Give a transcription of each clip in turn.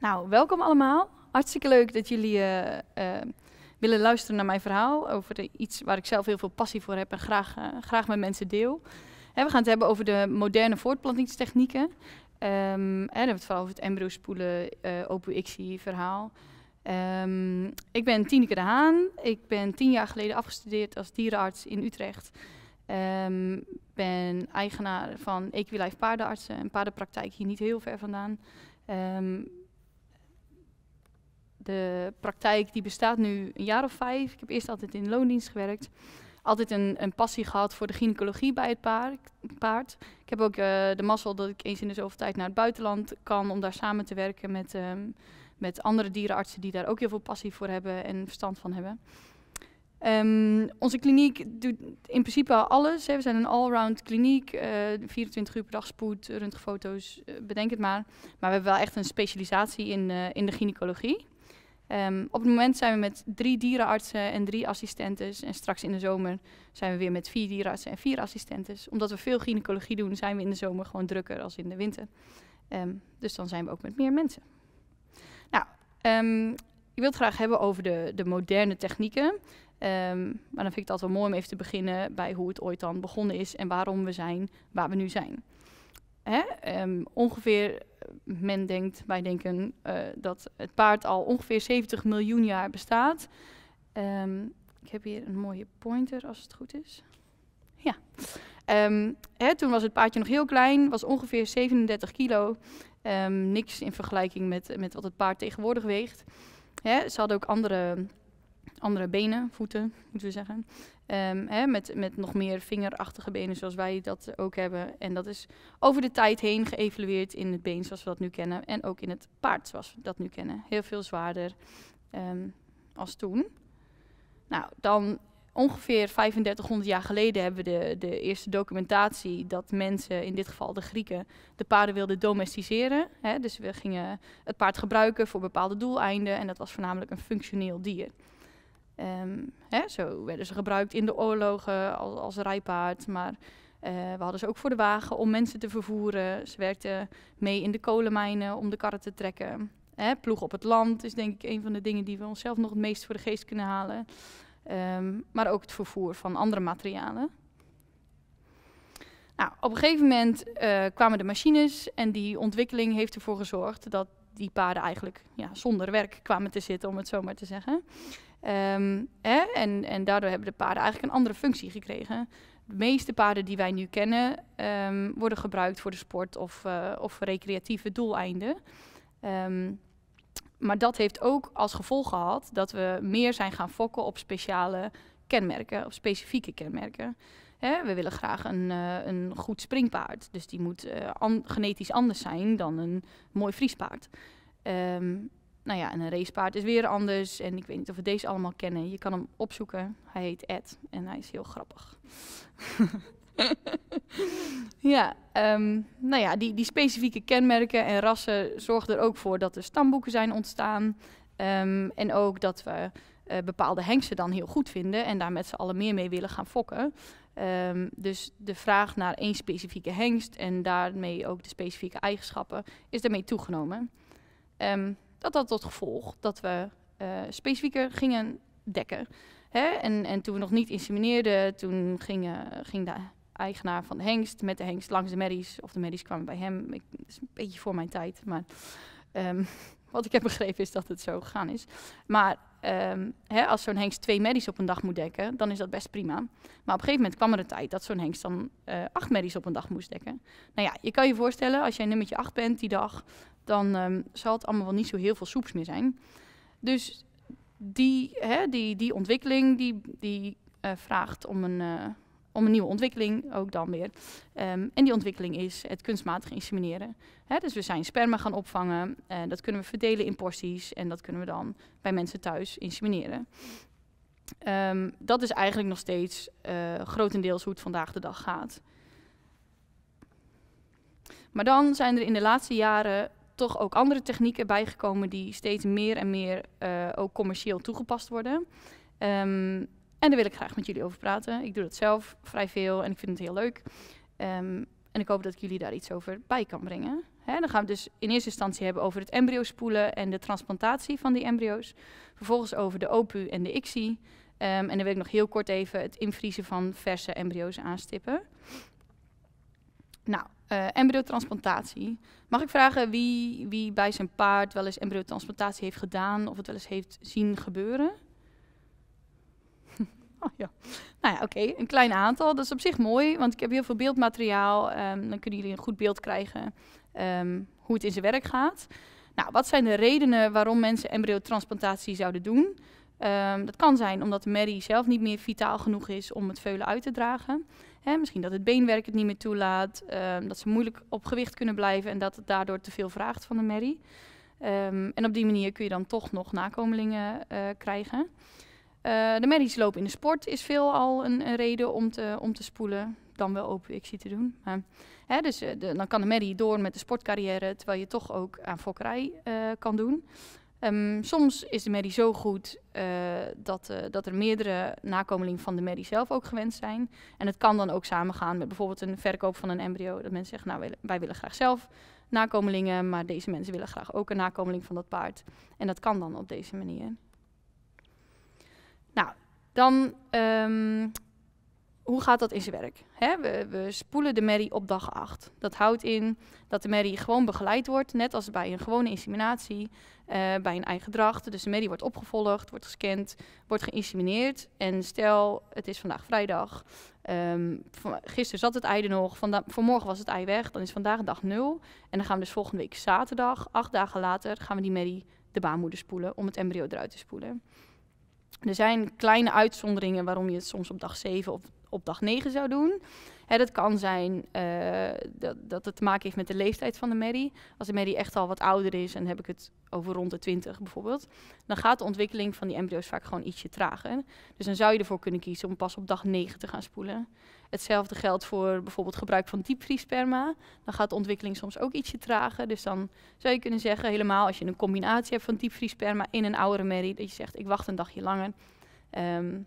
Nou, welkom allemaal. Hartstikke leuk dat jullie uh, uh, willen luisteren naar mijn verhaal over iets waar ik zelf heel veel passie voor heb en graag, uh, graag met mensen deel. Hè, we gaan het hebben over de moderne voortplantingstechnieken. Um, hè, dan hebben we het vooral over het embryo spoelen, open verhaal. Um, ik ben Tineke de Haan. Ik ben tien jaar geleden afgestudeerd als dierenarts in Utrecht. Um, ben eigenaar van Equilife Paardenartsen, een paardenpraktijk hier niet heel ver vandaan. De praktijk die bestaat nu een jaar of vijf. Ik heb eerst altijd in loondienst gewerkt. Altijd een, een passie gehad voor de gynaecologie bij het paard. Ik heb ook uh, de mazzel dat ik eens in de zoveel tijd naar het buitenland kan om daar samen te werken met, um, met andere dierenartsen die daar ook heel veel passie voor hebben en verstand van hebben. Um, onze kliniek doet in principe alles. We zijn een all-round kliniek, uh, 24 uur per dag spoed, röntgenfoto's, uh, bedenk het maar. Maar we hebben wel echt een specialisatie in, in de gynaecologie. Um, op het moment zijn we met drie dierenartsen en drie assistentes. En straks in de zomer zijn we weer met vier dierenartsen en vier assistentes. Omdat we veel gynaecologie doen, zijn we in de zomer gewoon drukker als in de winter. Um, dus dan zijn we ook met meer mensen. Nou, um, ik wil het graag hebben over de, de moderne technieken. maar dan vind ik het altijd wel mooi om even te beginnen bij hoe het ooit dan begonnen is en waarom we zijn waar we nu zijn. Hè? Ongeveer, men denkt, wij denken uh, dat het paard al ongeveer 70 miljoen jaar bestaat. Um, ik heb hier een mooie pointer, als het goed is. Ja. Um, hè, toen was het paardje nog heel klein, was ongeveer 37 kilo. niks in vergelijking met, met wat het paard tegenwoordig weegt. Hè, ze hadden ook andere andere benen, voeten moeten we zeggen. Um, hè, met, met nog meer vingerachtige benen zoals wij dat ook hebben. En dat is over de tijd heen geëvalueerd in het been zoals we dat nu kennen. En ook in het paard zoals we dat nu kennen. Heel veel zwaarder um, als toen. Nou, dan ongeveer 3500 jaar geleden hebben we de, de eerste documentatie dat mensen, in dit geval de Grieken, de paarden wilden domesticeren. Hè, dus we gingen het paard gebruiken voor bepaalde doeleinden en dat was voornamelijk een functioneel dier. Um, hè, zo werden ze gebruikt in de oorlogen als, als rijpaard, maar uh, we hadden ze ook voor de wagen om mensen te vervoeren. Ze werkten mee in de kolenmijnen om de karren te trekken. Hè, ploeg op het land is denk ik een van de dingen die we onszelf nog het meest voor de geest kunnen halen. Um, maar ook het vervoer van andere materialen. Nou, op een gegeven moment uh, kwamen de machines en die ontwikkeling heeft ervoor gezorgd dat die paarden eigenlijk ja, zonder werk kwamen te zitten, om het zo maar te zeggen. Hè? En, en daardoor hebben de paarden eigenlijk een andere functie gekregen. De meeste paarden die wij nu kennen um, worden gebruikt voor de sport of, uh, of recreatieve doeleinden. Um, maar dat heeft ook als gevolg gehad dat we meer zijn gaan fokken op speciale kenmerken, op specifieke kenmerken. Hè, we willen graag een, uh, een goed springpaard, dus die moet an genetisch anders zijn dan een mooi vriespaard. Nou ja, en een racepaard is weer anders. En ik weet niet of we deze allemaal kennen. Je kan hem opzoeken. Hij heet Ed en hij is heel grappig. ja, um, nou ja, die, die specifieke kenmerken en rassen zorgen er ook voor dat er stamboeken zijn ontstaan. Um, en ook dat we uh, bepaalde hengsten dan heel goed vinden en daar met z'n allen meer mee willen gaan fokken. Um, dus de vraag naar één specifieke hengst en daarmee ook de specifieke eigenschappen is daarmee toegenomen. Um, dat had tot gevolg dat we uh, specifieker gingen dekken. Hè? En, en toen we nog niet insemineerden, toen ging, uh, ging de eigenaar van de hengst met de hengst langs de merries. Of de merries kwamen bij hem. Ik, dat is een beetje voor mijn tijd, maar um, wat ik heb begrepen is dat het zo gegaan is. Maar um, hè, als zo'n hengst twee merries op een dag moet dekken, dan is dat best prima. Maar op een gegeven moment kwam er een tijd dat zo'n hengst dan uh, acht merries op een dag moest dekken. Nou ja, je kan je voorstellen, als jij nummertje acht bent die dag, dan um, zal het allemaal wel niet zo heel veel soeps meer zijn. Dus die, hè, die, die ontwikkeling die, die uh, vraagt om een, uh, om een nieuwe ontwikkeling, ook dan weer. Um, en die ontwikkeling is het kunstmatig insemineren. Hè, dus we zijn sperma gaan opvangen, en dat kunnen we verdelen in porties en dat kunnen we dan bij mensen thuis insemineren. Um, dat is eigenlijk nog steeds grotendeels hoe het vandaag de dag gaat. Maar dan zijn er in de laatste jaren toch ook andere technieken bijgekomen die steeds meer en meer uh, ook commercieel toegepast worden. Um, en daar wil ik graag met jullie over praten. Ik doe dat zelf vrij veel en ik vind het heel leuk. Um, en ik hoop dat ik jullie daar iets over bij kan brengen. Hè, dan gaan we dus in eerste instantie hebben over het embryo spoelen en de transplantatie van die embryo's. Vervolgens over de OPU en de ICSI. Ehm, en dan wil ik nog heel kort even het invriezen van verse embryo's aanstippen. Nou, uh, embryotransplantatie. Mag ik vragen wie, wie bij zijn paard wel eens embryotransplantatie heeft gedaan of het wel eens heeft zien gebeuren? oh ja. Nou ja, oké, een klein aantal. Dat is op zich mooi, want ik heb heel veel beeldmateriaal. Um, dan kunnen jullie een goed beeld krijgen um, hoe het in zijn werk gaat. Nou, wat zijn de redenen waarom mensen embryotransplantatie zouden doen? Um, dat kan zijn omdat de merrie zelf niet meer vitaal genoeg is om het veulen uit te dragen. Hè, misschien dat het beenwerk het niet meer toelaat, um, dat ze moeilijk op gewicht kunnen blijven en dat het daardoor te veel vraagt van de merrie. Um, en op die manier kun je dan toch nog nakomelingen uh, krijgen. Uh, de merries lopen in de sport is veelal een, een reden om te, om te spoelen, dan wel zie te doen. Maar, hè, dus de, dan kan de merrie door met de sportcarrière, terwijl je toch ook aan fokkerij kan doen. Um, soms is de merrie zo goed uh, dat, uh, dat er meerdere nakomelingen van de merrie zelf ook gewenst zijn. En het kan dan ook samengaan met bijvoorbeeld een verkoop van een embryo. Dat mensen zeggen, nou wij, willen graag zelf nakomelingen, maar deze mensen willen graag ook een nakomeling van dat paard. En dat kan dan op deze manier. Nou, dan um, hoe gaat dat in zijn werk? Hè, we, we, spoelen de merrie op dag 8. Dat houdt in dat de merrie gewoon begeleid wordt, net als bij een gewone inseminatie, uh, bij een eigen dracht. Dus de merrie wordt opgevolgd, wordt gescand, wordt geïnsemineerd. En stel, het is vandaag vrijdag, um, gisteren zat het ei er nog, vanmorgen was het ei weg, dan is vandaag dag 0. En dan gaan we dus volgende week zaterdag, acht dagen later, gaan we die merrie de baarmoeder spoelen om het embryo eruit te spoelen. Er zijn kleine uitzonderingen waarom je het soms op dag 7 of op dag 9 zou doen. Hè, dat kan zijn uh, dat, dat het te maken heeft met de leeftijd van de merrie. Als de merrie echt al wat ouder is, en heb ik het over rond de 20 bijvoorbeeld, dan gaat de ontwikkeling van die embryo's vaak gewoon ietsje trager. Dus dan zou je ervoor kunnen kiezen om pas op dag 9 te gaan spoelen. Hetzelfde geldt voor bijvoorbeeld gebruik van diepvriesperma. Dan gaat de ontwikkeling soms ook ietsje trager. Dus dan zou je kunnen zeggen, helemaal als je een combinatie hebt van diepvriesperma in een oudere merrie, dat je zegt, ik wacht een dagje langer. Um,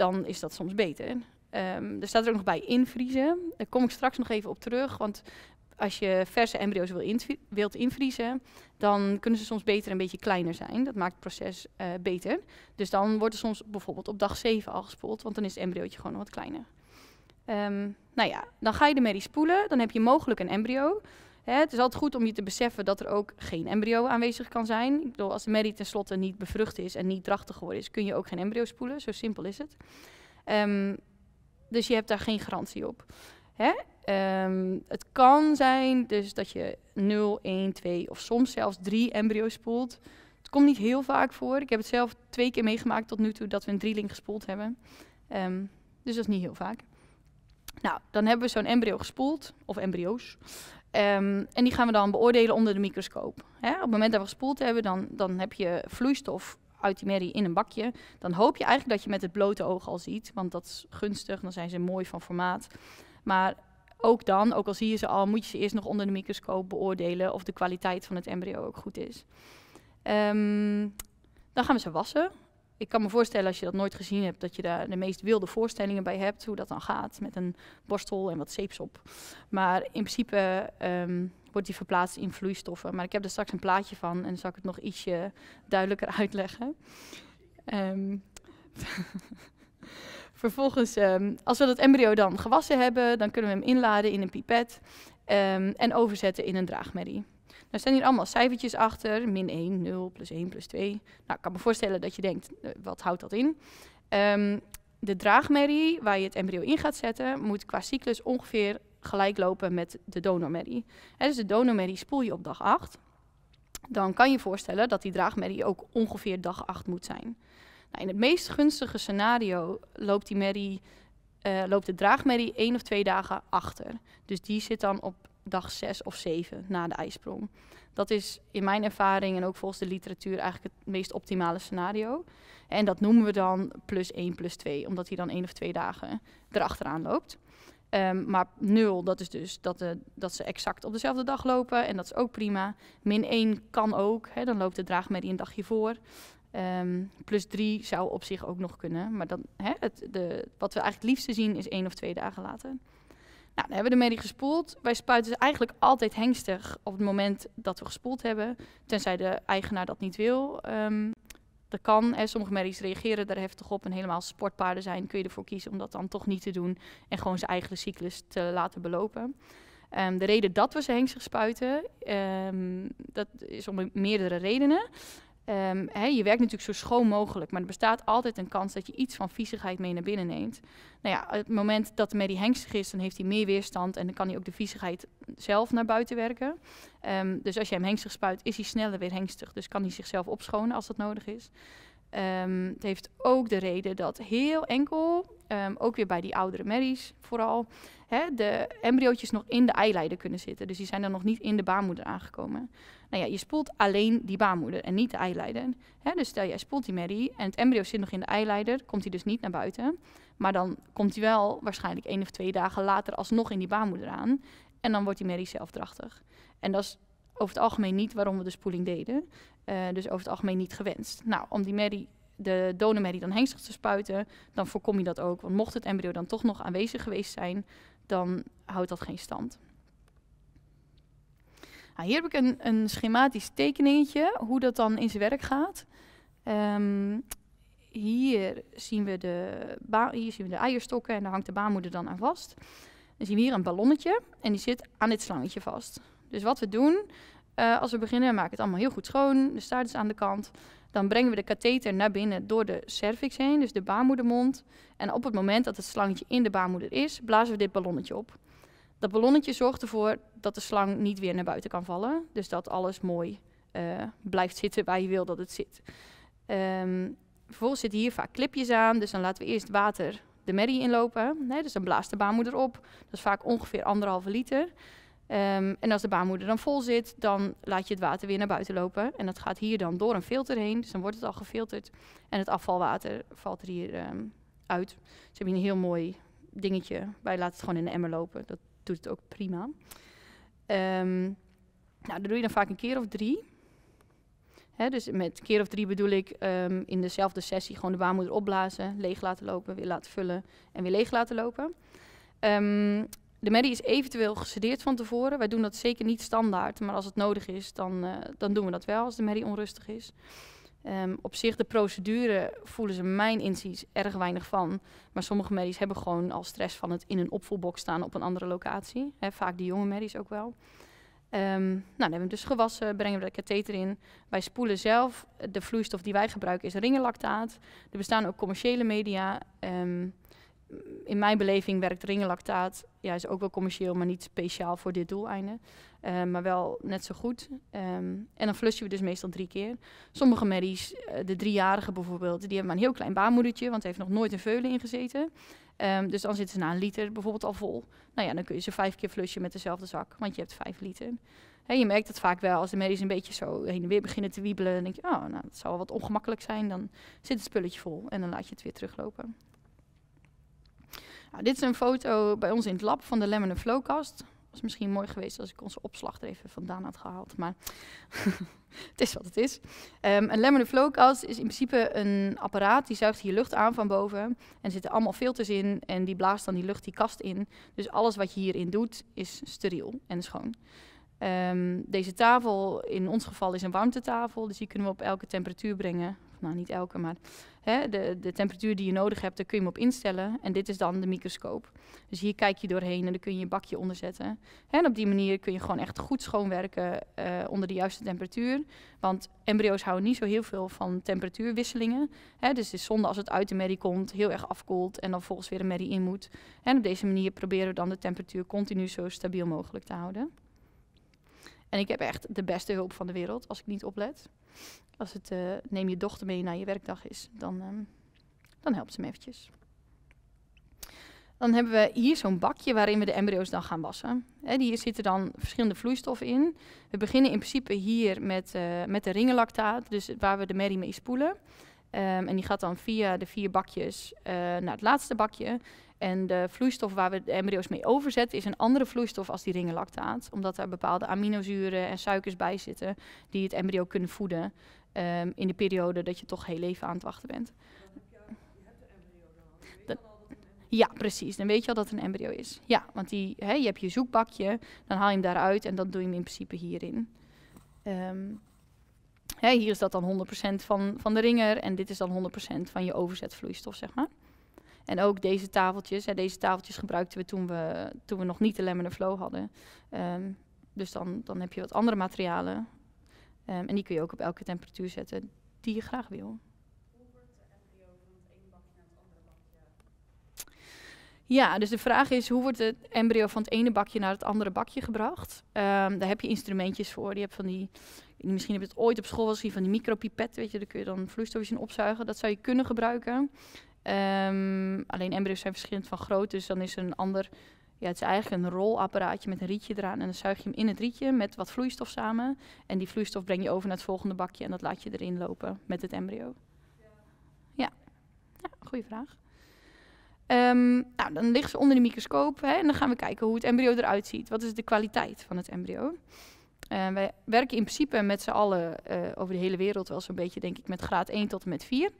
dan is dat soms beter. Um, er staat er ook nog bij invriezen. Daar kom ik straks nog even op terug, want als je verse embryo's wil wilt invriezen, dan kunnen ze soms beter een beetje kleiner zijn. Dat maakt het proces uh, beter. Dus dan wordt er soms bijvoorbeeld op dag 7 al gespoeld, want dan is het embryootje gewoon wat kleiner. Um, nou ja, dan ga je de merrie spoelen, dan heb je mogelijk een embryo. Hè, het is altijd goed om je te beseffen dat er ook geen embryo aanwezig kan zijn. Ik bedoel, als de merrie tenslotte niet bevrucht is en niet drachtig geworden is, kun je ook geen embryo spoelen. Zo simpel is het. Um, dus je hebt daar geen garantie op. Hè? Um, het kan zijn dus dat je 0, 1, 2 of soms zelfs 3 embryo's spoelt. Het komt niet heel vaak voor. Ik heb het zelf twee keer meegemaakt tot nu toe dat we een drieling gespoeld hebben. Um, dus dat is niet heel vaak. Nou, dan hebben we zo'n embryo gespoeld, of embryo's. Um, en die gaan we dan beoordelen onder de microscoop. Hè? Op het moment dat we gespoeld hebben, dan, dan heb je vloeistof uit die merrie in een bakje. Dan hoop je eigenlijk dat je met het blote oog al ziet, want dat is gunstig, dan zijn ze mooi van formaat. Maar ook dan, ook al zie je ze al, moet je ze eerst nog onder de microscoop beoordelen of de kwaliteit van het embryo ook goed is. Um, dan gaan we ze wassen ik kan me voorstellen als je dat nooit gezien hebt, dat je daar de meest wilde voorstellingen bij hebt, hoe dat dan gaat, met een borstel en wat zeepsop. Maar in principe um, wordt die verplaatst in vloeistoffen. Maar ik heb er straks een plaatje van en dan zal ik het nog ietsje duidelijker uitleggen. Um, Vervolgens, um, als we dat embryo dan gewassen hebben, dan kunnen we hem inladen in een pipet en overzetten in een draagmerrie. Er staan hier allemaal cijfertjes achter. Min 1, 0, plus 1, plus 2. Nou, ik kan me voorstellen dat je denkt, uh, wat houdt dat in? Um, de draagmerrie, waar je het embryo in gaat zetten, moet qua cyclus ongeveer gelijk lopen met de donormerrie. He, dus de donormerrie spoel je op dag 8. Dan kan je voorstellen dat die draagmerrie ook ongeveer dag 8 moet zijn. Nou, in het meest gunstige scenario loopt, die uh, loopt de draagmerrie één of twee dagen achter. Dus die zit dan op dag 6 of 7 na de ijsprong. Dat is in mijn ervaring en ook volgens de literatuur eigenlijk het meest optimale scenario. En dat noemen we dan plus 1 plus 2, omdat hij dan één of twee dagen erachteraan loopt. Um, maar 0, dat is dus dat, dat ze exact op dezelfde dag lopen en dat is ook prima. Min 1 kan ook, hè, dan loopt de draagmerrie een dagje voor. Um, plus 3 zou op zich ook nog kunnen, maar dan, hè, het, de, wat we eigenlijk het liefste zien is één of twee dagen later. Nou, dan hebben we de merrie gespoeld. Wij spuiten ze eigenlijk altijd hengstig op het moment dat we gespoeld hebben. Tenzij de eigenaar dat niet wil. Ehm, dat kan. Sommige merries reageren daar heftig op. En helemaal sportpaarden zijn, kun je ervoor kiezen om dat dan toch niet te doen. En gewoon zijn eigen cyclus te laten belopen. Um, de reden dat we ze hengstig spuiten, um, dat is om meerdere redenen. Um, je werkt natuurlijk zo schoon mogelijk, maar er bestaat altijd een kans dat je iets van viezigheid mee naar binnen neemt. Nou ja, het moment dat de medie hengstig is, dan heeft hij meer weerstand en dan kan hij ook de viezigheid zelf naar buiten werken. Um, dus als je hem hengstig spuit, is hij sneller weer hengstig. Dus kan hij zichzelf opschonen als dat nodig is. Um, het heeft ook de reden dat heel enkel, ook weer bij die oudere merries vooral, hè, de embryootjes nog in de eileider kunnen zitten. Dus die zijn dan nog niet in de baarmoeder aangekomen. Nou ja, je spoelt alleen die baarmoeder en niet de eileider. Hè, dus stel jij spoelt die merrie en het embryo zit nog in de eileider, komt hij dus niet naar buiten. Maar dan komt hij wel waarschijnlijk één of twee dagen later alsnog in die baarmoeder aan. En dan wordt die merrie zelfdrachtig. En dat is over het algemeen niet waarom we de spoeling deden. Uh, dus over het algemeen niet gewenst. Nou, om die merrie de donormerrie dan hengstig te spuiten, dan voorkom je dat ook. Want mocht het embryo dan toch nog aanwezig geweest zijn, dan houdt dat geen stand. Nou, hier heb ik een, een, schematisch tekeningetje, hoe dat dan in zijn werk gaat. Um, hier, zien we de hier zien we de eierstokken en daar hangt de baarmoeder dan aan vast. Dan zien we hier een ballonnetje en die zit aan dit slangetje vast. Dus wat we doen, uh, als we beginnen, we maken het allemaal heel goed schoon. De staart is aan de kant. Dan brengen we de katheter naar binnen door de cervix heen, dus de baarmoedermond. En op het moment dat het slangetje in de baarmoeder is, blazen we dit ballonnetje op. Dat ballonnetje zorgt ervoor dat de slang niet weer naar buiten kan vallen. Dus dat alles mooi uh, blijft zitten waar je wil dat het zit. Um, vervolgens zitten hier vaak clipjes aan. Dus dan laten we eerst water de merrie inlopen. Dus dan blaast de baarmoeder op. Dat is vaak ongeveer anderhalve liter. Um, en als de baarmoeder dan vol zit, dan laat je het water weer naar buiten lopen. En dat gaat hier dan door een filter heen. Dus dan wordt het al gefilterd. En het afvalwater valt er hier um, uit. Dus hebben een heel mooi dingetje. Wij laten het gewoon in de emmer lopen. Dat doet het ook prima. Um, nou, dat doe je dan vaak een keer of drie. Dus met keer of drie bedoel ik in dezelfde sessie gewoon de baarmoeder opblazen, leeg laten lopen, weer laten vullen en weer leeg laten lopen. Um, de medie is eventueel gesedeerd van tevoren. Wij doen dat zeker niet standaard, maar als het nodig is, dan, uh, dan doen we dat wel als de medie onrustig is. Um, op zich, de procedure voelen ze mijn inziens erg weinig van. Maar sommige medies hebben gewoon al stress van het in een opvoelbox staan op een andere locatie. Vaak die jonge medies ook wel. Um, nou, dan hebben we dus gewassen, brengen we de katheter in. Wij spoelen zelf. De vloeistof die wij gebruiken is ringenlactaat. Er bestaan ook commerciële media. Um, in mijn beleving werkt ringenlactaat, ja, is ook wel commercieel, maar niet speciaal voor dit doeleinde. Uh, maar wel net zo goed. Um, en dan flussen we dus meestal drie keer. Sommige merries, uh, de driejarige bijvoorbeeld, die hebben maar een heel klein baarmoedertje, want heeft nog nooit een veulen in gezeten. Um, dus dan zitten ze na een liter bijvoorbeeld al vol. Nou ja, dan kun je ze vijf keer flussen met dezelfde zak, want je hebt vijf liter. Je merkt het vaak wel als de merries een beetje zo heen en weer beginnen te wiebelen. Dan denk je, oh, nou, dat zou wel wat ongemakkelijk zijn. Dan zit het spulletje vol en dan laat je het weer teruglopen. Nou, dit is een foto bij ons in het lab van de Lemon Flowcast. Was misschien mooi geweest als ik onze opslag er even vandaan had gehaald, maar het is wat het is. Um, een Lemon Flowcast is in principe een apparaat die zuigt hier lucht aan van boven. En er zitten allemaal filters in en die blaast dan die lucht die kast in. Dus alles wat je hierin doet is steriel en schoon. Um, deze tafel in ons geval is een warmtetafel, dus die kunnen we op elke temperatuur brengen. Nou, niet elke, maar hè, de, de temperatuur die je nodig hebt, daar kun je hem op instellen. En dit is dan de microscoop. Dus hier kijk je doorheen en dan kun je je bakje onderzetten. En op die manier kun je gewoon echt goed schoonwerken uh, onder de juiste temperatuur. Want embryo's houden niet zo heel veel van temperatuurwisselingen. Hè, dus het is zonde als het uit de merrie komt, heel erg afkoelt en dan volgens weer een merrie in moet. En op deze manier proberen we dan de temperatuur continu zo stabiel mogelijk te houden. En ik heb echt de beste hulp van de wereld als ik niet oplet. Als het uh, neem je dochter mee naar je werkdag is, dan, um, dan helpt ze me eventjes. Dan hebben we hier zo'n bakje waarin we de embryo's dan gaan wassen. He, hier zitten dan verschillende vloeistoffen in. We beginnen in principe hier met, uh, met de ringenlactaat, dus waar we de merrie mee spoelen. Um, en die gaat dan via de vier bakjes uh, naar het laatste bakje. En de vloeistof waar we de embryo's mee overzetten is een andere vloeistof als die ringenlactaat. Omdat er bepaalde aminozuren en suikers bij zitten die het embryo kunnen voeden um, in de periode dat je toch heel even aan het wachten bent. Ja, precies. Dan weet je al dat het een embryo is. Ja, want die, hè, je hebt je zoekbakje, dan haal je hem daaruit en dan doe je hem in principe hierin. Ehm, hè, hier is dat dan 100% van, van de ringer en dit is dan 100% van je overzetvloeistof, zeg maar. En ook deze tafeltjes, hè, deze tafeltjes gebruikten we toen we, toen we nog niet de laminar flow hadden. Ehm, dus dan, dan heb je wat andere materialen. Ehm, en die kun je ook op elke temperatuur zetten die je graag wil. Ja, dus de vraag is hoe wordt het embryo van het ene bakje naar het andere bakje gebracht? Ehm, daar heb je instrumentjes voor. Die heb van die, misschien heb je het ooit op school wel gezien van die micropipet, weet je, daar kun je dan vloeistofjes in opzuigen. Dat zou je kunnen gebruiken. Um, alleen embryo's zijn verschillend van grootte, dus dan is er een ander, ja, het is eigenlijk een rolapparaatje met een rietje eraan en dan zuig je hem in het rietje met wat vloeistof samen en die vloeistof breng je over naar het volgende bakje en dat laat je erin lopen met het embryo. Ja, ja goede vraag. Um, nou, dan liggen ze onder de microscoop hè, en dan gaan we kijken hoe het embryo eruit ziet. Wat is de kwaliteit van het embryo? Uh, wij werken in principe met z'n allen uh, over de hele wereld wel zo'n beetje, denk ik, met graad 1 tot en met 4.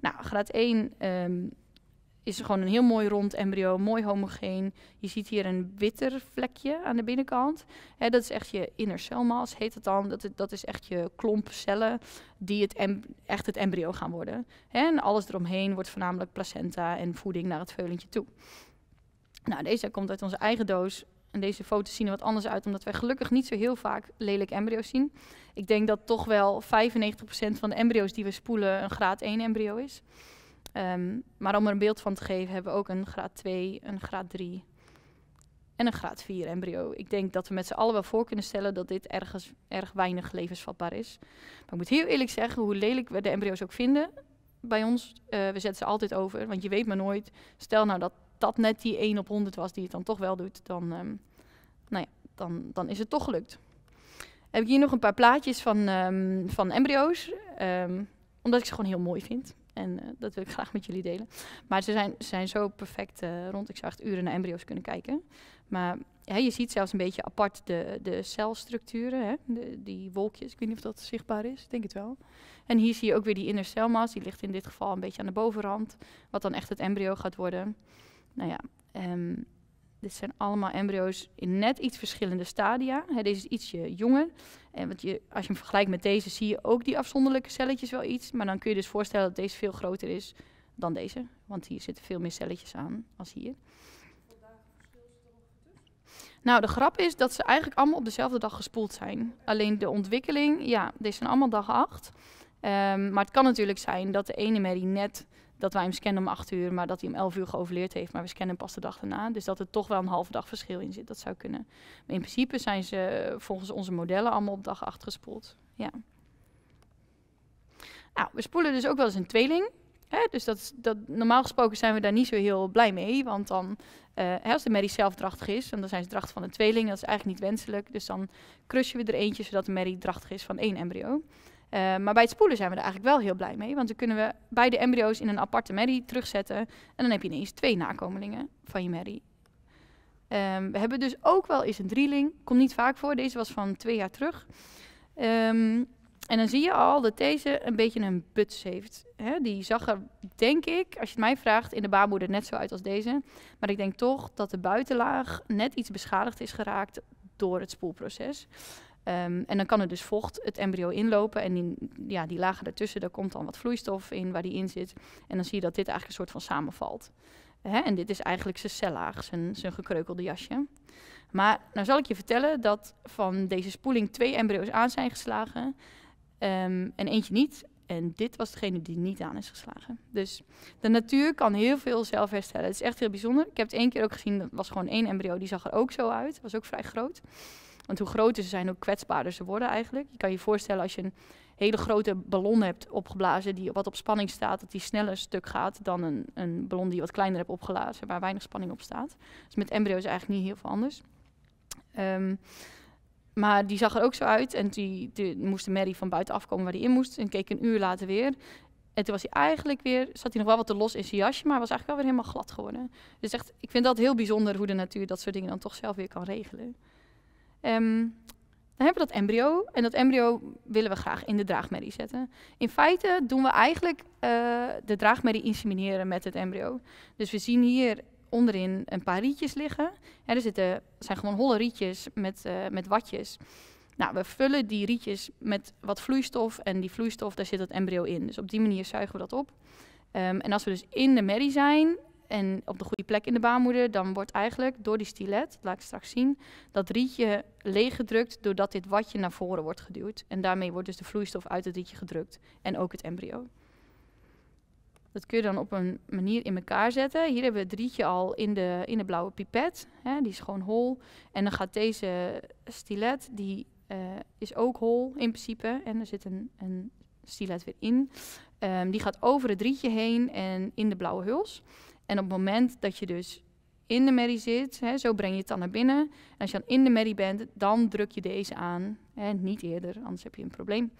Nou, graad 1 um, is gewoon een heel mooi rond embryo, mooi homogeen. Je ziet hier een witter vlekje aan de binnenkant. Dat is echt je innercelmas, heet het dan. Dat, dat is echt je klomp cellen die het echt het embryo gaan worden. En alles eromheen wordt voornamelijk placenta en voeding naar het veulentje toe. Nou, deze komt uit onze eigen doos. En deze foto's zien er wat anders uit, omdat wij gelukkig niet zo heel vaak lelijk embryo's zien. Ik denk dat toch wel 95% van de embryo's die we spoelen een graad 1 embryo is. Um, maar om er een beeld van te geven, hebben we ook een graad 2, een graad 3 en een graad 4 embryo. Ik denk dat we met z'n allen wel voor kunnen stellen dat dit ergens erg weinig levensvatbaar is. Maar ik moet heel eerlijk zeggen, hoe lelijk we de embryo's ook vinden bij ons, uh, we zetten ze altijd over. Want je weet maar nooit, stel nou dat dat net die 1 op 100 was die het dan toch wel doet, dan, um, nou ja, dan, dan is het toch gelukt. Heb ik hier nog een paar plaatjes van, um, van embryo's, omdat ik ze gewoon heel mooi vind. En uh, dat wil ik graag met jullie delen. Maar ze zijn, zijn zo perfect uh, rond. Ik zou echt uren naar embryo's kunnen kijken. Maar je ziet zelfs een beetje apart de, de celstructuren, hè? Die wolkjes. Ik weet niet of dat zichtbaar is, ik denk het wel. En hier zie je ook weer die innercelmas. Die ligt in dit geval een beetje aan de bovenrand. Wat dan echt het embryo gaat worden. Nou ja, um, dit zijn allemaal embryo's in net iets verschillende stadia. deze is ietsje jonger. En wat je, als je hem vergelijkt met deze, zie je ook die afzonderlijke celletjes wel iets. Maar dan kun je dus voorstellen dat deze veel groter is dan deze. Want hier zitten veel meer celletjes aan als hier. Nou, de grap is dat ze eigenlijk allemaal op dezelfde dag gespoeld zijn. Alleen de ontwikkeling, ja, deze zijn allemaal dag 8. Um, ehm, maar het kan natuurlijk zijn dat de ene merrie net dat wij hem scannen om 8 uur, maar dat hij om 11 uur geoverleerd heeft. Maar we scannen hem pas de dag daarna. Dus dat er toch wel een halve dag verschil in zit. Dat zou kunnen. In principe zijn ze volgens onze modellen allemaal op dag 8 gespoeld. Ja. Nou, we spoelen dus ook wel eens een tweeling. Hè? Dus dat, dat, normaal gesproken zijn we daar niet zo heel blij mee. Want dan, uh, als de merrie zelf drachtig is, en dan zijn ze drachtig van een tweeling. Dat is eigenlijk niet wenselijk. Dus dan crushen we er eentje, zodat de merrie drachtig is van één embryo. Uh, maar bij het spoelen zijn we er eigenlijk wel heel blij mee. Want dan kunnen we beide embryo's in een aparte merrie terugzetten. En dan heb je ineens twee nakomelingen van je merrie. Um, we hebben dus ook wel eens een drieling. Komt niet vaak voor. Deze was van twee jaar terug. Um, en dan zie je al dat deze een beetje een buts heeft. Hè? Die zag er, denk ik, als je het mij vraagt, in de baarmoeder net zo uit als deze. Maar ik denk toch dat de buitenlaag net iets beschadigd is geraakt door het spoelproces. Um, en dan kan er dus vocht het embryo inlopen. En die, ja, die lagen ertussen, daar komt dan wat vloeistof in waar die in zit. En dan zie je dat dit eigenlijk een soort van samenvalt. Hè? En dit is eigenlijk zijn cellaag, zijn, zijn gekreukelde jasje. Maar nou zal ik je vertellen dat van deze spoeling twee embryo's aan zijn geslagen um, en eentje niet. En dit was degene die niet aan is geslagen. Dus de natuur kan heel veel zelf herstellen. Het is echt heel bijzonder. Ik heb het één keer ook gezien, dat was gewoon één embryo, die zag er ook zo uit. Was ook vrij groot. Want hoe groter ze zijn, hoe kwetsbaarder ze worden eigenlijk. Je kan je voorstellen als je een hele grote ballon hebt opgeblazen die wat op spanning staat, dat die sneller stuk gaat dan een, een ballon die je wat kleiner hebt opgeblazen, waar weinig spanning op staat. Dus met embryo's eigenlijk niet heel veel anders. Um, maar die zag er ook zo uit en die, die moest de Mary van buiten komen waar hij in moest. En keek een uur later weer. En toen was hij eigenlijk weer, zat hij nog wel wat te los in zijn jasje, maar was eigenlijk wel weer helemaal glad geworden. Dus echt, ik vind dat heel bijzonder hoe de natuur dat soort dingen dan toch zelf weer kan regelen. Um, dan hebben we dat embryo. En dat embryo willen we graag in de draagmerrie zetten. In feite doen we eigenlijk uh, de draagmerrie insemineren met het embryo. Dus we zien hier onderin een paar rietjes liggen. Er zitten, zijn gewoon holle rietjes met, uh, met watjes. Nou, we vullen die rietjes met wat vloeistof en die vloeistof, daar zit het embryo in. Dus op die manier zuigen we dat op. Um, en als we dus in de merrie zijn en op de goede plek in de baarmoeder, dan wordt eigenlijk door die stilet, laat ik straks zien, dat rietje leeggedrukt doordat dit watje naar voren wordt geduwd. En daarmee wordt dus de vloeistof uit het rietje gedrukt en ook het embryo. Dat kun je dan op een manier in elkaar zetten. Hier hebben we het rietje al in de, in de blauwe pipet. Hè, die is gewoon hol. En dan gaat deze stilet, die uh, is ook hol in principe. En er zit een, een stilet weer in. Um, die gaat over het rietje heen en in de blauwe huls. En op het moment dat je dus in de merrie zit, hè, zo breng je het dan naar binnen. En als je dan in de merrie bent, dan druk je deze aan. Niet eerder, anders heb je een probleem.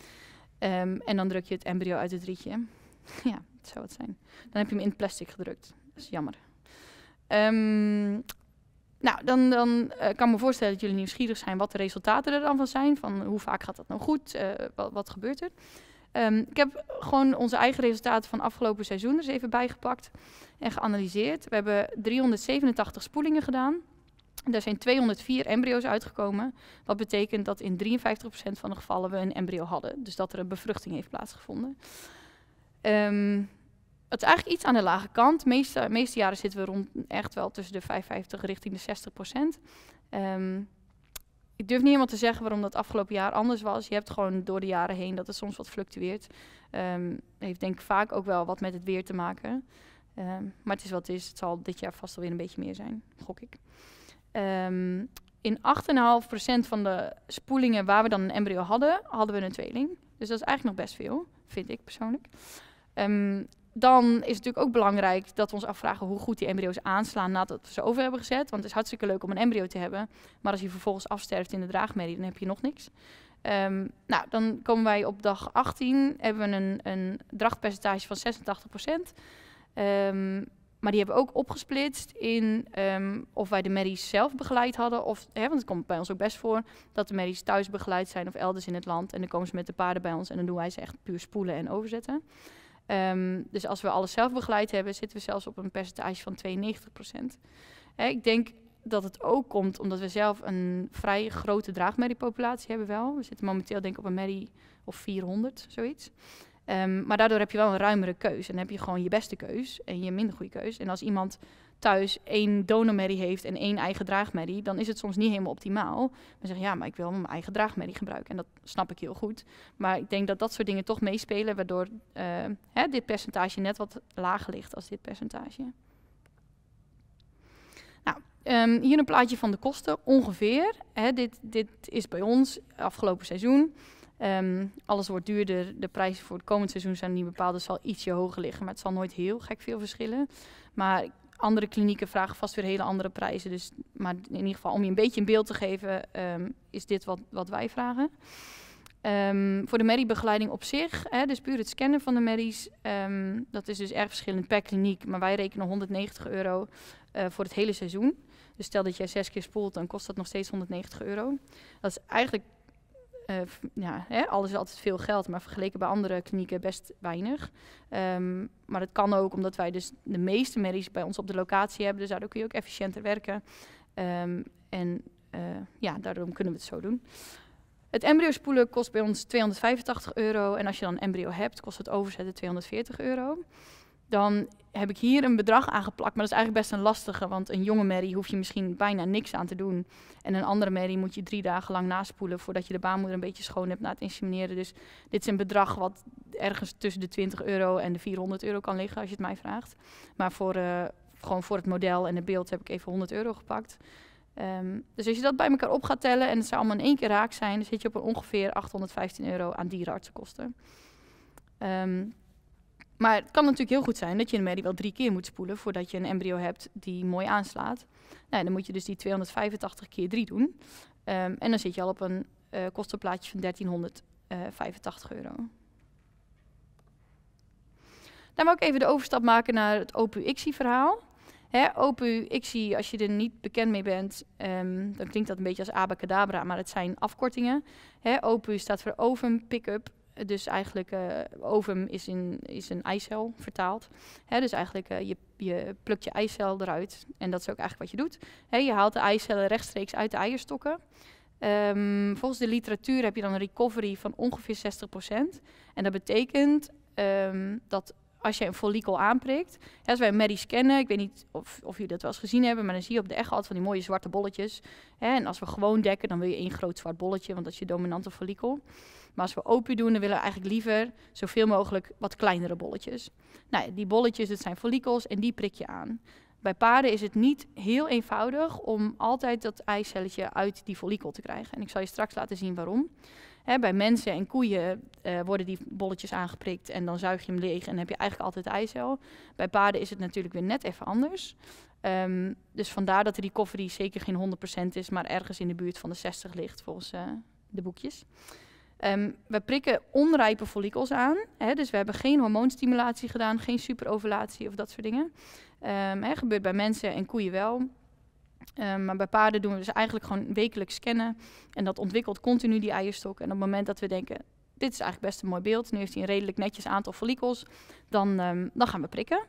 Um, en dan druk je het embryo uit het rietje. ja, dat zou het zijn. Dan heb je hem in het plastic gedrukt. Dat is jammer. Um, nou, dan, dan uh, kan ik me voorstellen dat jullie nieuwsgierig zijn wat de resultaten er dan van zijn. Van hoe vaak gaat dat nou goed? Uh, wat, wat, gebeurt er? Um, ik heb gewoon onze eigen resultaten van afgelopen seizoen eens even bijgepakt en geanalyseerd. We hebben 387 spoelingen gedaan. Er zijn 204 embryo's uitgekomen. Wat betekent dat in 53% van de gevallen we een embryo hadden. Dus dat er een bevruchting heeft plaatsgevonden. Um, het is eigenlijk iets aan de lage kant. De meeste, meeste jaren zitten we rond echt wel tussen de 55 richting de 60 procent. Um, ik durf niet helemaal te zeggen waarom dat afgelopen jaar anders was. Je hebt gewoon door de jaren heen dat het soms wat fluctueert. Um, heeft denk ik vaak ook wel wat met het weer te maken. Um, maar het is wat het is. Het zal dit jaar vast alweer een beetje meer zijn, gok ik. Um, in 8,5% van de spoelingen waar we dan een embryo hadden, hadden we een tweeling. Dus dat is eigenlijk nog best veel, vind ik persoonlijk. Dan is het natuurlijk ook belangrijk dat we ons afvragen hoe goed die embryo's aanslaan nadat we ze over hebben gezet. Want het is hartstikke leuk om een embryo te hebben. Maar als je vervolgens afsterft in de draagmedie, dan heb je nog niks. Um, nou, dan komen wij op dag 18, hebben we een, een drachtpercentage van 86 um, ehm, maar die hebben we ook opgesplitst in um, of wij de merries zelf begeleid hadden. Of, hè, want het komt bij ons ook best voor dat de merries thuis begeleid zijn of elders in het land. En dan komen ze met de paarden bij ons en dan doen wij ze echt puur spoelen en overzetten. Um, dus als we alles zelf begeleid hebben, zitten we zelfs op een percentage van 92 procent. Ik denk dat het ook komt omdat we zelf een vrij grote draagmerriepopulatie hebben wel. We zitten momenteel denk ik op een merrie of 400, zoiets. Um, maar daardoor heb je wel een ruimere keus. En dan heb je gewoon je beste keus en je minder goede keus. En als iemand thuis één donormerrie heeft en één eigen draagmerrie, dan is het soms niet helemaal optimaal. We zeggen ja, maar ik wil mijn eigen draagmerrie gebruiken. En dat snap ik heel goed. Maar ik denk dat dat soort dingen toch meespelen, waardoor uh, hè, dit percentage net wat lager ligt als dit percentage. Nou, um, hier een plaatje van de kosten, ongeveer. Hè, dit, dit is bij ons afgelopen seizoen. Um, alles wordt duurder. De prijzen voor het komend seizoen zijn niet bepaald. Dus zal ietsje hoger liggen. Maar het zal nooit heel gek veel verschillen. Maar andere klinieken vragen vast weer hele andere prijzen. Dus, maar in ieder geval, om je een beetje een beeld te geven, um, is dit wat, wat wij vragen. Um, voor de mediebegeleiding op zich, hè, dus puur het scannen van de medies, um, dat is dus erg verschillend per kliniek. Maar wij rekenen 190 euro uh, voor het hele seizoen. Dus stel dat jij zes keer spoelt, dan kost dat nog steeds 190 euro. Dat is eigenlijk uh, ja, hè, alles is altijd veel geld, maar vergeleken bij andere klinieken best weinig. Um, maar het kan ook omdat wij dus de meeste medisch bij ons op de locatie hebben, dus daardoor kun je ook efficiënter werken. Um, en uh, ja, daarom kunnen we het zo doen. Het embryo spoelen kost bij ons 285 euro en als je dan een embryo hebt, kost het overzetten 240 euro dan heb ik hier een bedrag aangeplakt. Maar dat is eigenlijk best een lastige, want een jonge merrie hoef je misschien bijna niks aan te doen. En een andere merrie moet je drie dagen lang naspoelen voordat je de baarmoeder een beetje schoon hebt na het insemineren. Dus dit is een bedrag wat ergens tussen de 20 euro en de 400 euro kan liggen, als je het mij vraagt. Maar voor, uh, gewoon voor het model en het beeld heb ik even 100 euro gepakt. Um, dus als je dat bij elkaar op gaat tellen en het zou allemaal in één keer raak zijn, dan zit je op een ongeveer 815 euro aan dierenartsenkosten. Um, maar het kan natuurlijk heel goed zijn dat je een merrie wel drie keer moet spoelen voordat je een embryo hebt die mooi aanslaat. Nou, dan moet je dus die 285 keer 3 doen. Um, en dan zit je al op een uh, kostenplaatje van 1385 euro. Dan wil ik even de overstap maken naar het OPU-ICSI-verhaal. OPU-ICSI, als je er niet bekend mee bent, um, dan klinkt dat een beetje als abacadabra, maar het zijn afkortingen. Hè, OPU staat voor Ovum Pickup dus eigenlijk, uh, ovum is, in, is een eicel vertaald. Hè, dus eigenlijk, uh, je je plukt je eicel eruit. En dat is ook eigenlijk wat je doet. Hè, je haalt de eicellen rechtstreeks uit de eierstokken. Ehm, volgens de literatuur heb je dan een recovery van ongeveer 60%. En dat betekent ehm, dat als je een follikel aanprikt, als wij Mary scannen, ik weet niet of, of jullie dat wel eens gezien hebben, maar dan zie je op de echo altijd van die mooie zwarte bolletjes. Hè, en als we gewoon dekken, dan wil je één groot zwart bolletje, want dat is je dominante follikel. Maar als we open doen, dan willen we eigenlijk liever zoveel mogelijk wat kleinere bolletjes. Nou, die bolletjes, dat zijn follicels en die prik je aan. Bij paarden is het niet heel eenvoudig om altijd dat eicelletje uit die follikel te krijgen. En ik zal je straks laten zien waarom. bij mensen en koeien uh, worden die bolletjes aangeprikt en dan zuig je hem leeg en heb je eigenlijk altijd eicel. Bij paarden is het natuurlijk weer net even anders. Um, dus vandaar dat de recovery zeker geen 100% is, maar ergens in de buurt van de 60 ligt volgens uh, de boekjes. Um, we prikken onrijpe follicels aan. Hè, dus we hebben geen hormoonstimulatie gedaan, geen superovulatie of dat soort dingen. Um, hè, gebeurt bij mensen en koeien wel. Um, maar bij paarden doen we dus eigenlijk gewoon wekelijks scannen. En dat ontwikkelt continu die eierstok. En op het moment dat we denken, dit is eigenlijk best een mooi beeld. Nu heeft hij een redelijk netjes aantal follicels. Dan, dan gaan we prikken.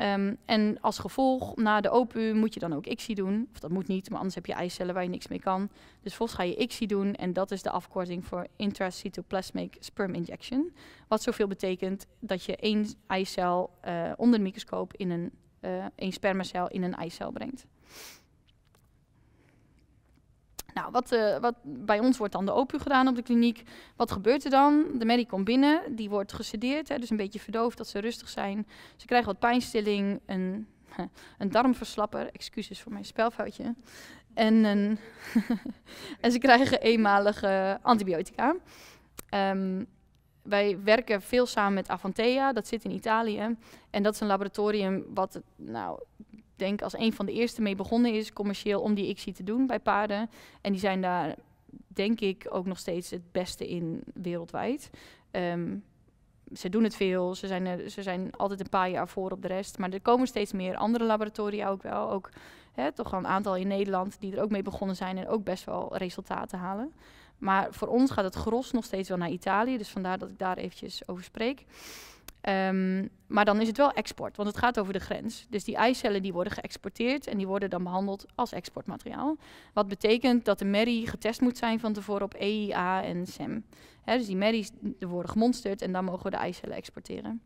Um, en als gevolg, na de OPU moet je dan ook ICSI doen. Of dat moet niet, maar anders heb je eicellen waar je niks mee kan. Dus volgens ga je ICSI doen en dat is de afkorting voor Intracytoplasmic Sperm Injection. Wat zoveel betekent dat je één eicel uh, onder de microscoop in een, uh, één spermacel in een eicel brengt. Nou, wat, uh, wat, bij ons wordt dan de OPU gedaan op de kliniek. Wat gebeurt er dan? De medie komt binnen, die wordt gesedeerd, hè, dus een beetje verdoofd, dat ze rustig zijn. Ze krijgen wat pijnstilling, een, een darmverslapper, excuses voor mijn spelfoutje. En, en ze krijgen eenmalige antibiotica. Um, wij werken veel samen met Avantea, dat zit in Italië. En dat is een laboratorium wat, nou, denk als een van de eerste mee begonnen is, commercieel, om die ICSI te doen bij paarden. En die zijn daar, denk ik, ook nog steeds het beste in wereldwijd. Um, ze doen het veel, ze zijn, er, ze zijn altijd een paar jaar voor op de rest. Maar er komen steeds meer andere laboratoria ook wel. Ook hè, toch wel een aantal in Nederland die er ook mee begonnen zijn en ook best wel resultaten halen. Maar voor ons gaat het gros nog steeds wel naar Italië. Dus vandaar dat ik daar eventjes over spreek. Um, maar dan is het wel export, want het gaat over de grens. Dus die eicellen die worden geëxporteerd en die worden dan behandeld als exportmateriaal. Wat betekent dat de merrie getest moet zijn van tevoren op EIA en SEM. Dus die merries worden gemonsterd en dan mogen we de eicellen exporteren.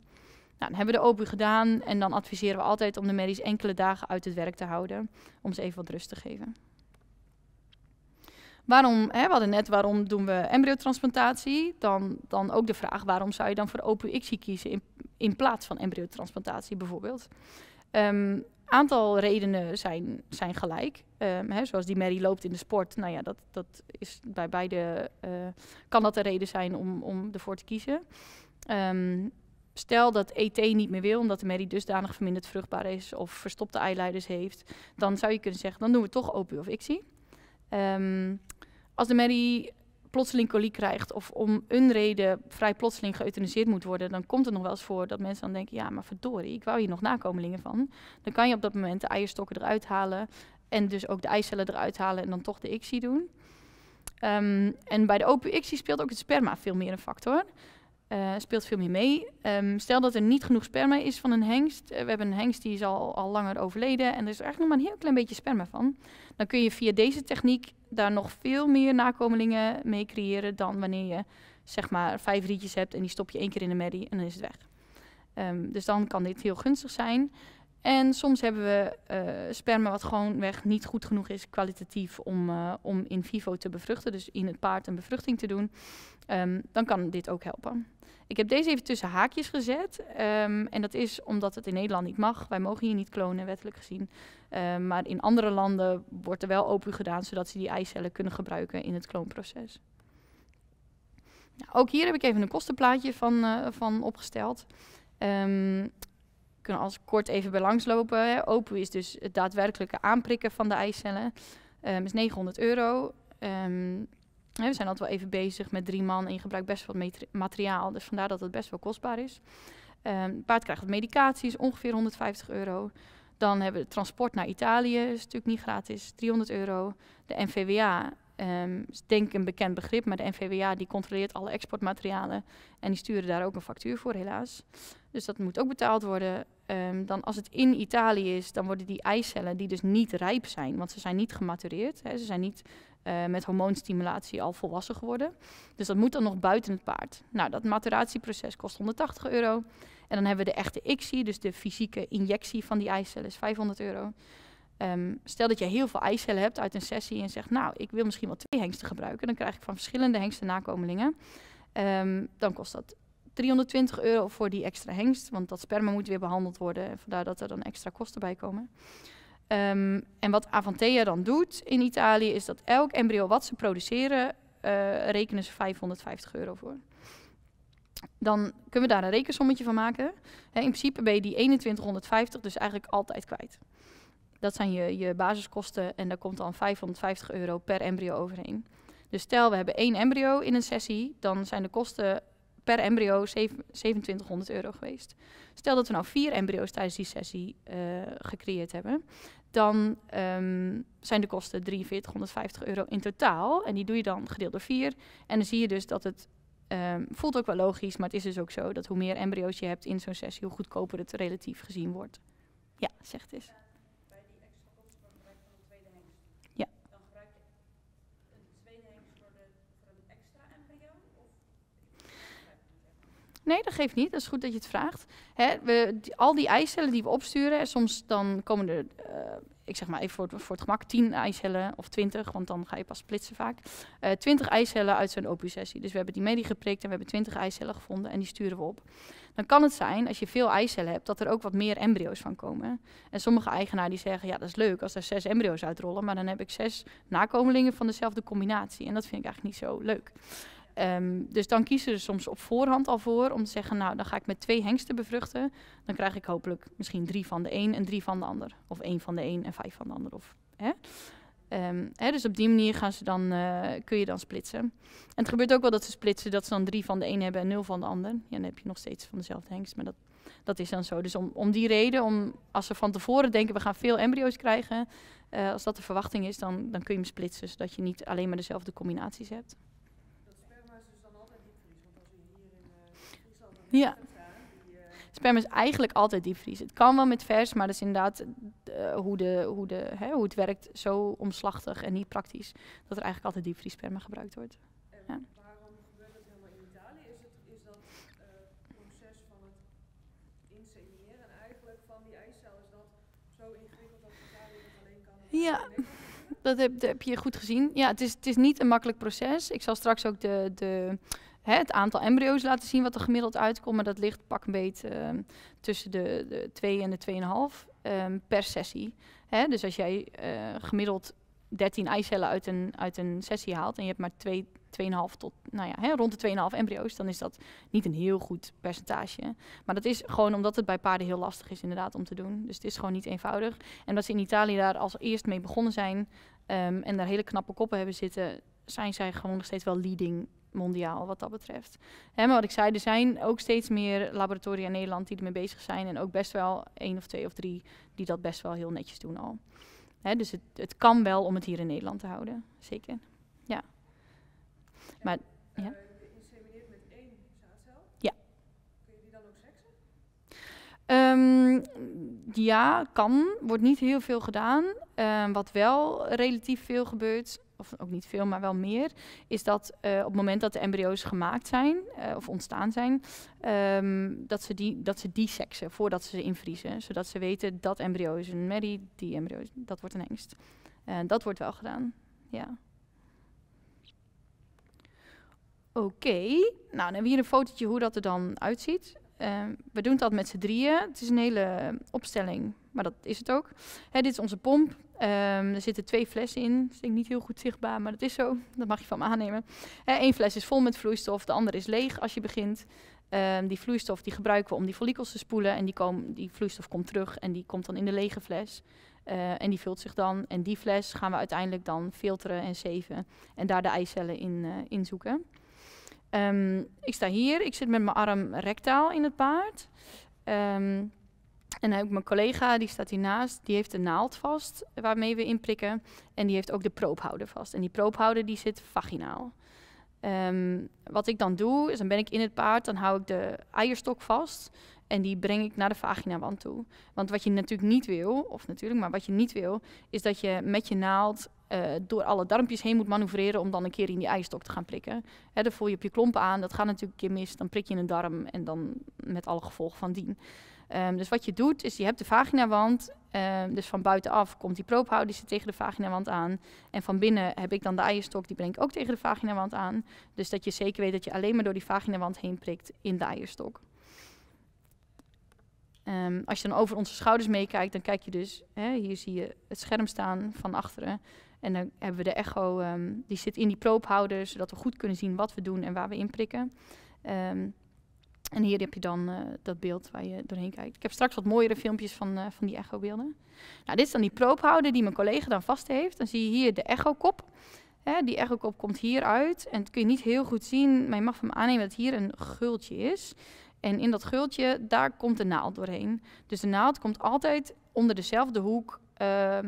Nou, dan hebben we de OPU gedaan en dan adviseren we altijd om de merries enkele dagen uit het werk te houden. Om ze even wat rust te geven. Waarom, hè, we net waarom doen we embryotransplantatie. Dan, dan ook de vraag waarom zou je dan voor OPU-ICSI kiezen in, plaats van embryotransplantatie bijvoorbeeld. Um, aantal redenen zijn, zijn gelijk. Um, hè, zoals die Mary loopt in de sport. Nou ja, dat, dat is bij beide uh, kan dat een reden zijn om, om ervoor te kiezen. Um, stel dat ET niet meer wil, omdat de Mary dusdanig verminderd vruchtbaar is of verstopte eileiders heeft, dan zou je kunnen zeggen, dan doen we toch OPU of ICSI. Um, als de Mary plotseling koliek krijgt of om een reden vrij plotseling geëuthaniseerd moet worden, dan komt het nog wel eens voor dat mensen dan denken, ja, maar verdorie, ik wou hier nog nakomelingen van. Dan kan je op dat moment de eierstokken eruit halen en dus ook de eicellen eruit halen en dan toch de ICSI doen. Um, en bij de open ICSI speelt ook het sperma veel meer een factor. Uh, speelt veel meer mee. Um, stel dat er niet genoeg sperma is van een hengst. Uh, we hebben een hengst die is al, al langer overleden en er is eigenlijk nog maar een heel klein beetje sperma van. Dan kun je via deze techniek daar nog veel meer nakomelingen mee creëren dan wanneer je zeg maar vijf rietjes hebt en die stop je één keer in de merrie en dan is het weg. Um, dus dan kan dit heel gunstig zijn. En soms hebben we uh, sperma wat gewoon weg niet goed genoeg is kwalitatief om, om in vivo te bevruchten, dus in het paard een bevruchting te doen. Um, dan kan dit ook helpen. Ik heb deze even tussen haakjes gezet. Um, en dat is omdat het in Nederland niet mag. Wij mogen hier niet klonen, wettelijk gezien. Um, maar in andere landen wordt er wel open gedaan, zodat ze die eicellen kunnen gebruiken in het kloonproces. Nou, ook hier heb ik even een kostenplaatje van, uh, van opgesteld. Um, kunnen als kort even bij langslopen. Hè. Open is dus het daadwerkelijke aanprikken van de eicellen. Um, is 900 euro. We zijn altijd wel even bezig met drie man en je gebruikt best wel materiaal. Dus vandaar dat het best wel kostbaar is. Um, paard krijgt wat medicatie, is ongeveer 150 euro. Dan hebben we het transport naar Italië, is natuurlijk niet gratis, 300 euro. De NVWA um, is denk ik een bekend begrip, maar de NVWA die controleert alle exportmaterialen. En die sturen daar ook een factuur voor, helaas. Dus dat moet ook betaald worden. ehm, dan als het in Italië is, dan worden die eicellen die dus niet rijp zijn, want ze zijn niet gematureerd, hè, ze zijn niet uh, met hormoonstimulatie al volwassen geworden. Dus dat moet dan nog buiten het paard. Nou, dat maturatieproces kost 180 euro. En dan hebben we de echte ICSI, dus de fysieke injectie van die eicellen, is 500 euro. Um, stel dat je heel veel eicellen hebt uit een sessie en zegt, nou, ik wil misschien wel twee hengsten gebruiken. Dan krijg ik van verschillende hengsten nakomelingen. Um, dan kost dat 320 euro voor die extra hengst, want dat sperma moet weer behandeld worden. En vandaar dat er dan extra kosten bij komen. Um, en wat Avantea dan doet in Italië, is dat elk embryo wat ze produceren, uh, rekenen ze 550 euro voor. Dan kunnen we daar een rekensommetje van maken. in principe ben je die 2150 dus eigenlijk altijd kwijt. Dat zijn je, je basiskosten en daar komt dan 550 euro per embryo overheen. Dus stel we hebben één embryo in een sessie, dan zijn de kosten per embryo 2700 euro geweest. Stel dat we nou vier embryo's tijdens die sessie uh, gecreëerd hebben, dan um, zijn de kosten 4350 euro in totaal. En die doe je dan gedeeld door vier. En dan zie je dus dat het um, voelt ook wel logisch, maar het is dus ook zo dat hoe meer embryo's je hebt in zo'n sessie, hoe goedkoper het relatief gezien wordt. Ja, zegt eens. Nee, dat geeft niet. Dat is goed dat je het vraagt. Hè, we, al die eicellen die we opsturen, soms dan komen er, uh, ik zeg maar even voor het, voor het gemak, 10 eicellen of 20, want dan ga je pas splitsen vaak. Uh, eh, 20 eicellen uit zo'n opusessie. Dus we hebben die medie geprikt en we hebben 20 eicellen gevonden en die sturen we op. Dan kan het zijn, als je veel eicellen hebt, dat er ook wat meer embryo's van komen. En sommige eigenaren die zeggen, ja dat is leuk als er zes embryo's uitrollen, maar dan heb ik zes nakomelingen van dezelfde combinatie. En dat vind ik eigenlijk niet zo leuk. Um, dus dan kiezen ze soms op voorhand al voor om te zeggen, nou dan ga ik met twee hengsten bevruchten. Dan krijg ik hopelijk misschien drie van de een en drie van de ander. Of één van de een en vijf van de ander. Of, hè? Um, hè, dus op die manier gaan ze dan, uh, kun je dan splitsen. En het gebeurt ook wel dat ze splitsen, dat ze dan drie van de een hebben en nul van de ander. Ja, dan heb je nog steeds van dezelfde hengst, maar dat, dat is dan zo. Dus om, om die reden, om, als ze van tevoren denken we gaan veel embryo's krijgen, uh, als dat de verwachting is, dan, dan kun je hem splitsen, zodat je niet alleen maar dezelfde combinaties hebt. Ja. Sperma is eigenlijk altijd diepvriezen. Het kan wel met vers, maar dat is inderdaad uh, hoe, de, hoe, de, hè, hoe het werkt zo omslachtig en niet praktisch. Dat er eigenlijk altijd diepvriesperma gebruikt wordt. En ja. waarom gebeurt het helemaal in Italië? Is, het, is dat uh, proces van het insemineren en eigenlijk van die eicel, is dat zo ingewikkeld dat Italië het alleen kan? Ja. Dat heb, dat heb, je goed gezien. Ja, het is, het is niet een makkelijk proces. Ik zal straks ook de, de hè, het aantal embryo's laten zien wat er gemiddeld uitkomt. Maar dat ligt pak een beet uh, tussen de, de 2 en de 2,5 um, ehm, per sessie. Hè, dus als jij uh, gemiddeld 13 eicellen uit een, uit een sessie haalt en je hebt maar 2, 2,5 tot, nou ja, hè, rond de 2,5 embryo's, dan is dat niet een heel goed percentage. Maar dat is gewoon omdat het bij paarden heel lastig is inderdaad om te doen. Dus het is gewoon niet eenvoudig. En dat ze in Italië daar als eerst mee begonnen zijn um, en daar hele knappe koppen hebben zitten, zijn zij gewoon nog steeds wel leading mondiaal wat dat betreft. Hè, maar wat ik zei, er zijn ook steeds meer laboratoria in Nederland die ermee bezig zijn. En ook best wel één of twee of drie die dat best wel heel netjes doen al. Hè, dus het, het kan wel om het hier in Nederland te houden. Zeker. Ja. Maar, ja. zaadcel? Ja. Kun je die dan ook seksen? Um, ja, kan. Wordt niet heel veel gedaan. Um, wat wel relatief veel gebeurt, of ook niet veel, maar wel meer, is dat uh, op het moment dat de embryo's gemaakt zijn uh, of ontstaan zijn, um, dat, ze die, dat ze die seksen voordat ze ze invriezen. Zodat ze weten dat embryo is een merrie, die embryo is, dat wordt een hengst. En dat wordt wel gedaan, ja. Oké, nou dan hebben we hier een fotootje hoe dat er dan uitziet. Uh, we doen dat met z'n drieën. Het is een hele opstelling, maar dat is het ook. Hè, dit is onze pomp. Um, er zitten twee flessen in. Dat is niet heel goed zichtbaar, maar dat is zo. Dat mag je van me aannemen. Eén fles is vol met vloeistof, de andere is leeg als je begint. Um, die vloeistof die gebruiken we om die follikels te spoelen. En die, die vloeistof komt terug en die komt dan in de lege fles. Uh, en die vult zich dan. En die fles gaan we uiteindelijk dan filteren en zeven. En daar de eicellen in, in zoeken. Um, ik sta hier, ik zit met mijn arm rectaal in het paard. En ik mijn collega, die staat hiernaast, die heeft de naald vast waarmee we inprikken. En die heeft ook de proophouder vast. En die proophouder die zit vaginaal. Um, wat ik dan doe, is dan ben ik in het paard, dan hou ik de eierstok vast. En die breng ik naar de vaginawand toe. Want wat je natuurlijk niet wil, of natuurlijk, maar wat je niet wil, is dat je met je naald eh, door alle darmpjes heen moet manoeuvreren om dan een keer in die eierstok te gaan prikken. Hè, dan voel je op je klompen aan, dat gaat natuurlijk een keer mis, dan prik je een darm en dan met alle gevolgen van dien. Ehm, dus wat je doet, is je hebt de vaginawand. Um, dus van buitenaf komt die proophouder, die tegen de vaginawand aan. En van binnen heb ik dan de eierstok, die breng ik ook tegen de vaginawand aan. Dus dat je zeker weet dat je alleen maar door die vaginawand heen prikt in de eierstok. Um, als je dan over onze schouders meekijkt, dan kijk je dus, hè, hier zie je het scherm staan van achteren. En dan hebben we de echo, die zit in die proophouder, zodat we goed kunnen zien wat we doen en waar we in prikken. Um, en hier heb je dan uh, dat beeld waar je doorheen kijkt. Ik heb straks wat mooiere filmpjes van, uh, van die echobeelden. Nou, dit is dan die proophouder die mijn collega dan vast heeft. Dan zie je hier de echokop. Hè, die echokop komt hier uit. En dat kun je niet heel goed zien, maar je mag van me aannemen dat hier een gultje is. En in dat gultje, daar komt de naald doorheen. Dus de naald komt altijd onder dezelfde hoek uh,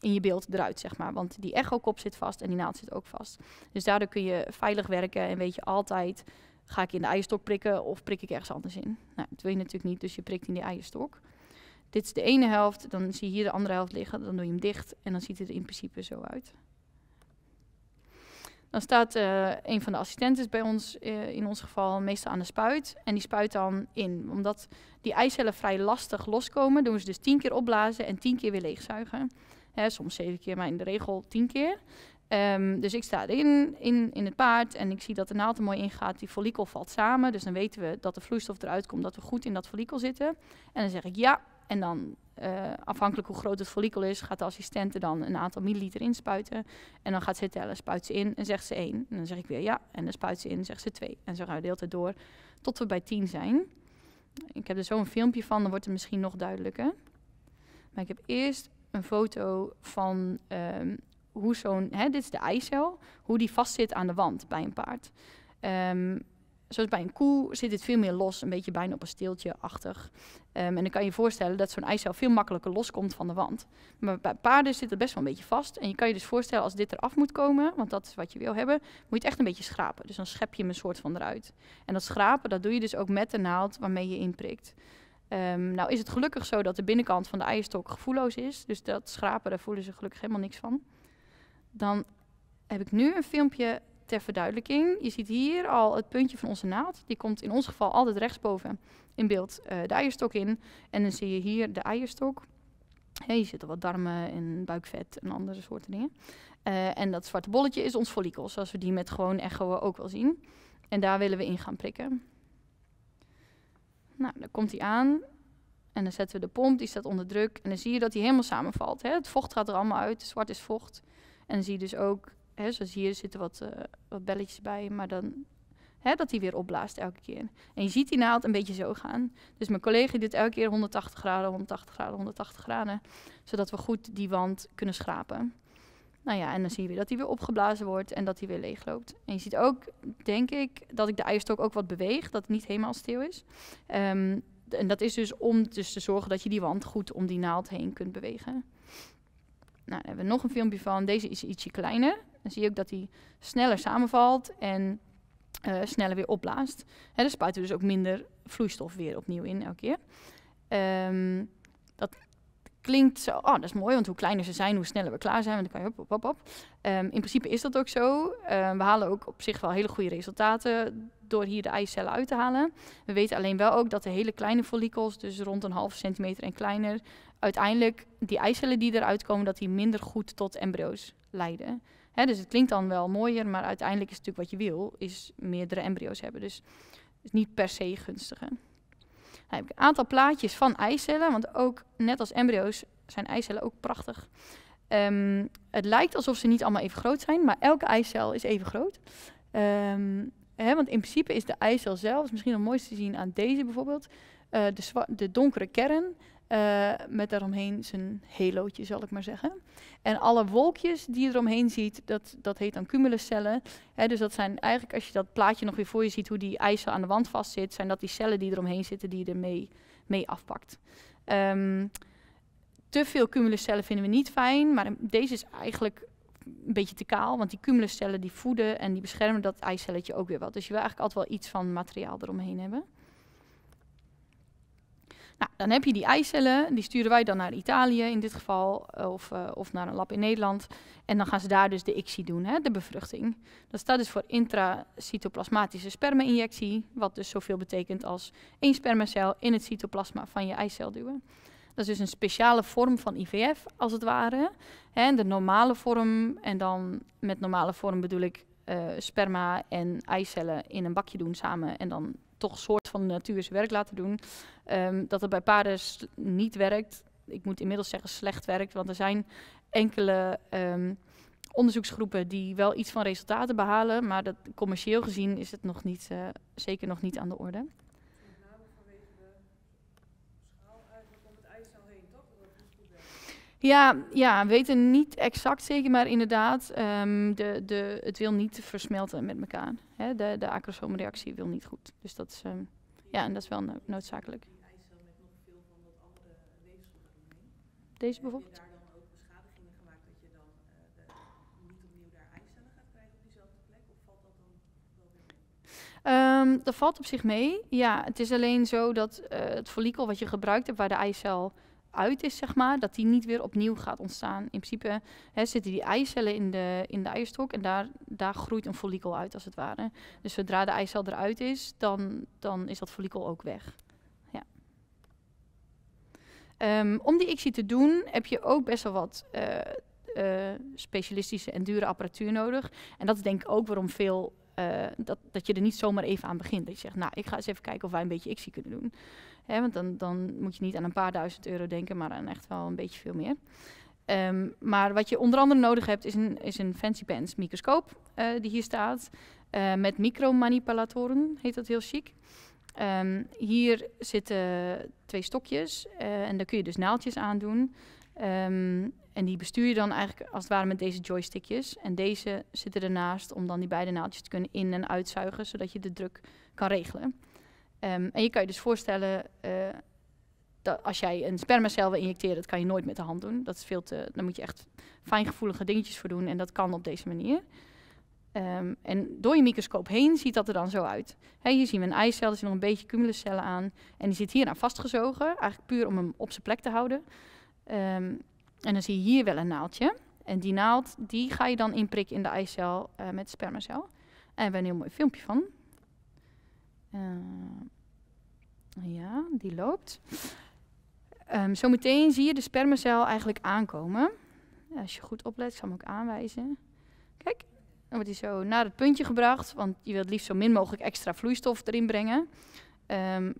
in je beeld eruit, zeg maar. Want die echokop zit vast en die naald zit ook vast. Dus daardoor kun je veilig werken en weet je altijd Ga ik in de eierstok prikken of prik ik ergens anders in? Nou, dat wil je natuurlijk niet, dus je prikt in die eierstok. Dit is de ene helft, dan zie je hier de andere helft liggen, dan doe je hem dicht en dan ziet het er in principe zo uit. Dan staat uh, een van de assistenten bij ons, uh, in ons geval, meestal aan de spuit. En die spuit dan in. Omdat die eicellen vrij lastig loskomen, doen we ze dus tien keer opblazen en tien keer weer leegzuigen. Hè, soms zeven keer, maar in de regel tien keer. Um, dus ik sta erin in, in het paard en ik zie dat de naald er mooi ingaat. Die follikel valt samen, dus dan weten we dat de vloeistof eruit komt, dat we goed in dat follikel zitten. En dan zeg ik ja. En dan, uh, afhankelijk hoe groot het follikel is, gaat de assistente dan een aantal milliliter inspuiten. En dan gaat ze tellen, spuit ze in en zegt ze één. En dan zeg ik weer ja, en dan spuit ze in en zegt ze twee. En zo gaan we de hele tijd door tot we bij tien zijn. Ik heb er zo een filmpje van, dan wordt het misschien nog duidelijker. Maar ik heb eerst een foto van um, hoe zo'n, dit is de eicel, hoe die vastzit aan de wand bij een paard. Um, zoals bij een koe zit het veel meer los, een beetje bijna op een steeltje-achtig. Um, en dan kan je voorstellen dat zo'n eicel veel makkelijker loskomt van de wand. Maar bij paarden zit het best wel een beetje vast. En je kan je dus voorstellen als dit eraf moet komen, want dat is wat je wil hebben, moet je het echt een beetje schrapen. Dus dan schep je hem een soort van eruit. En dat schrapen, dat doe je dus ook met de naald waarmee je inprikt. Um, nou is het gelukkig zo dat de binnenkant van de eierstok gevoelloos is. Dus dat schrapen, daar voelen ze gelukkig helemaal niks van. Dan heb ik nu een filmpje ter verduidelijking. Je ziet hier al het puntje van onze naald. Die komt in ons geval altijd rechtsboven in beeld uh, de eierstok in. En dan zie je hier de eierstok. Hey, hier zitten wat darmen en buikvet en andere soorten dingen. Uh, en dat zwarte bolletje is ons follikel, zoals we die met gewoon echo ook wel zien. En daar willen we in gaan prikken. Nou, dan komt hij aan. En dan zetten we de pomp, die staat onder druk. En dan zie je dat hij helemaal samenvalt. Hè? Het vocht gaat er allemaal uit. Zwart is vocht. En zie dus ook, hè, zoals hier zitten wat, uh, wat belletjes bij, maar dan hè, dat hij weer opblaast elke keer. En je ziet die naald een beetje zo gaan. Dus mijn collega doet elke keer 180 graden, 180 graden, 180 graden, zodat we goed die wand kunnen schrapen. Nou ja, en dan zie je weer dat hij weer opgeblazen wordt en dat hij weer leegloopt. En je ziet ook, denk ik, dat ik de eierstok ook wat beweeg, dat het niet helemaal stil is. Um, en dat is dus om dus te zorgen dat je die wand goed om die naald heen kunt bewegen. Nou, dan hebben we nog een filmpje van. Deze is ietsje kleiner. Dan zie je ook dat hij sneller samenvalt en uh, sneller weer opblaast. Hè, dan spuiten we dus ook minder vloeistof weer opnieuw in elke keer. Um, dat klinkt zo, oh dat is mooi, want hoe kleiner ze zijn, hoe sneller we klaar zijn. Want dan kan je op, op, op, in principe is dat ook zo. Um, we halen ook op zich wel hele goede resultaten door hier de eicellen uit te halen. We weten alleen wel ook dat de hele kleine follicels, dus rond een half centimeter en kleiner, uiteindelijk die eicellen die eruit komen, dat die minder goed tot embryo's leiden. Dus het klinkt dan wel mooier, maar uiteindelijk is het natuurlijk wat je wil, is meerdere embryo's hebben. Dus is niet per se gunstiger. Heb ik een aantal plaatjes van eicellen, want ook net als embryo's zijn eicellen ook prachtig. Um, het lijkt alsof ze niet allemaal even groot zijn, maar elke eicel is even groot. Um, hè, want in principe is de eicel zelf, misschien het mooiste te zien aan deze bijvoorbeeld, uh, de, de, donkere kern uh, met daaromheen zijn helootje, zal ik maar zeggen. En alle wolkjes die je eromheen ziet, dat, dat heet dan cumuluscellen. Hè, dus dat zijn eigenlijk, als je dat plaatje nog weer voor je ziet, hoe die eicel aan de wand vastzit, zijn dat die cellen die eromheen zitten, die je ermee mee afpakt. Um, te veel cumuluscellen vinden we niet fijn, maar deze is eigenlijk een beetje te kaal, want die cumuluscellen die voeden en die beschermen dat eicelletje ook weer wat. Dus je wil eigenlijk altijd wel iets van materiaal eromheen hebben. Nou, dan heb je die eicellen, die sturen wij dan naar Italië in dit geval, eh, of, uh, of naar een lab in Nederland. En dan gaan ze daar dus de ICSI doen, hè, de bevruchting. Dat staat dus voor intracytoplasmatische sperma-injectie, wat dus zoveel betekent als één spermacel in het cytoplasma van je eicel duwen. Dat is dus een speciale vorm van IVF, als het ware. Hè, de normale vorm, en dan met normale vorm bedoel ik uh, sperma en eicellen in een bakje doen samen en dan toch soort van natuurlijks werk laten doen. Um, dat het bij paarden niet werkt. Ik moet inmiddels zeggen slecht werkt, want er zijn enkele um, onderzoeksgroepen die wel iets van resultaten behalen, maar dat, commercieel gezien is het nog niet, uh, zeker nog niet aan de orde. Ja, ja, we weten niet exact zeker, maar inderdaad, um, de, de, het wil niet versmelten met elkaar. Hè? De, de acrosoomreactie wil niet goed. Dus dat is, um, ja, en dat is wel no noodzakelijk. Deze bijvoorbeeld? Heb je daar dan ook beschadigingen gemaakt dat je dan de, niet opnieuw daar eicellen gaat krijgen op diezelfde plek? Of valt dat dan wel weer mee? Um, dat valt op zich mee. Ja, het is alleen zo dat uh, het follikel wat je gebruikt hebt, waar de eicel uit is, zeg maar, dat die niet weer opnieuw gaat ontstaan. In principe hè, zitten die eicellen in de, in de eierstok en daar, daar groeit een follikel uit, als het ware. Dus zodra de eicel eruit is, dan, dan is dat follikel ook weg. Ja. Um, om die ICSI te doen, heb je ook best wel wat uh, uh, specialistische en dure apparatuur nodig. En dat is denk ik ook waarom veel uh, dat, dat je er niet zomaar even aan begint. Dat je zegt, nou, ik ga eens even kijken of wij een beetje ICSI kunnen doen. Hè, want dan, dan moet je niet aan een paar duizend euro denken, maar aan echt wel een beetje veel meer. Um, maar wat je onder andere nodig hebt, is een, is een fancy pants microscoop uh, die hier staat. Uh, met micromanipulatoren, heet dat heel chic. Um, hier zitten twee stokjes en daar kun je dus naaldjes aan doen. Um, en die bestuur je dan eigenlijk als het ware met deze joystickjes. En deze zitten ernaast om dan die beide naaldjes te kunnen in- en uitzuigen, zodat je de druk kan regelen. Um, en je kan je dus voorstellen, uh, dat als jij een spermacel wil injecteren, dat kan je nooit met de hand doen. Dat is veel te, dan moet je echt fijngevoelige dingetjes voor doen en dat kan op deze manier. Um, en door je microscoop heen ziet dat er dan zo uit. He, hier zien we een eicel, er zitten nog een beetje cumuluscellen aan. En die zit hier aan vastgezogen, eigenlijk puur om hem op zijn plek te houden. Um, en dan zie je hier wel een naaldje. En die naald, die ga je dan inprikken in de eicel uh, met de spermacel. En we hebben een heel mooi filmpje van. Uh, ja, die loopt. Um, zometeen zie je de spermacel eigenlijk aankomen. Als je goed oplet, ik zal hem ook aanwijzen. Kijk, dan wordt hij zo naar het puntje gebracht, want je wilt liefst zo min mogelijk extra vloeistof erin brengen.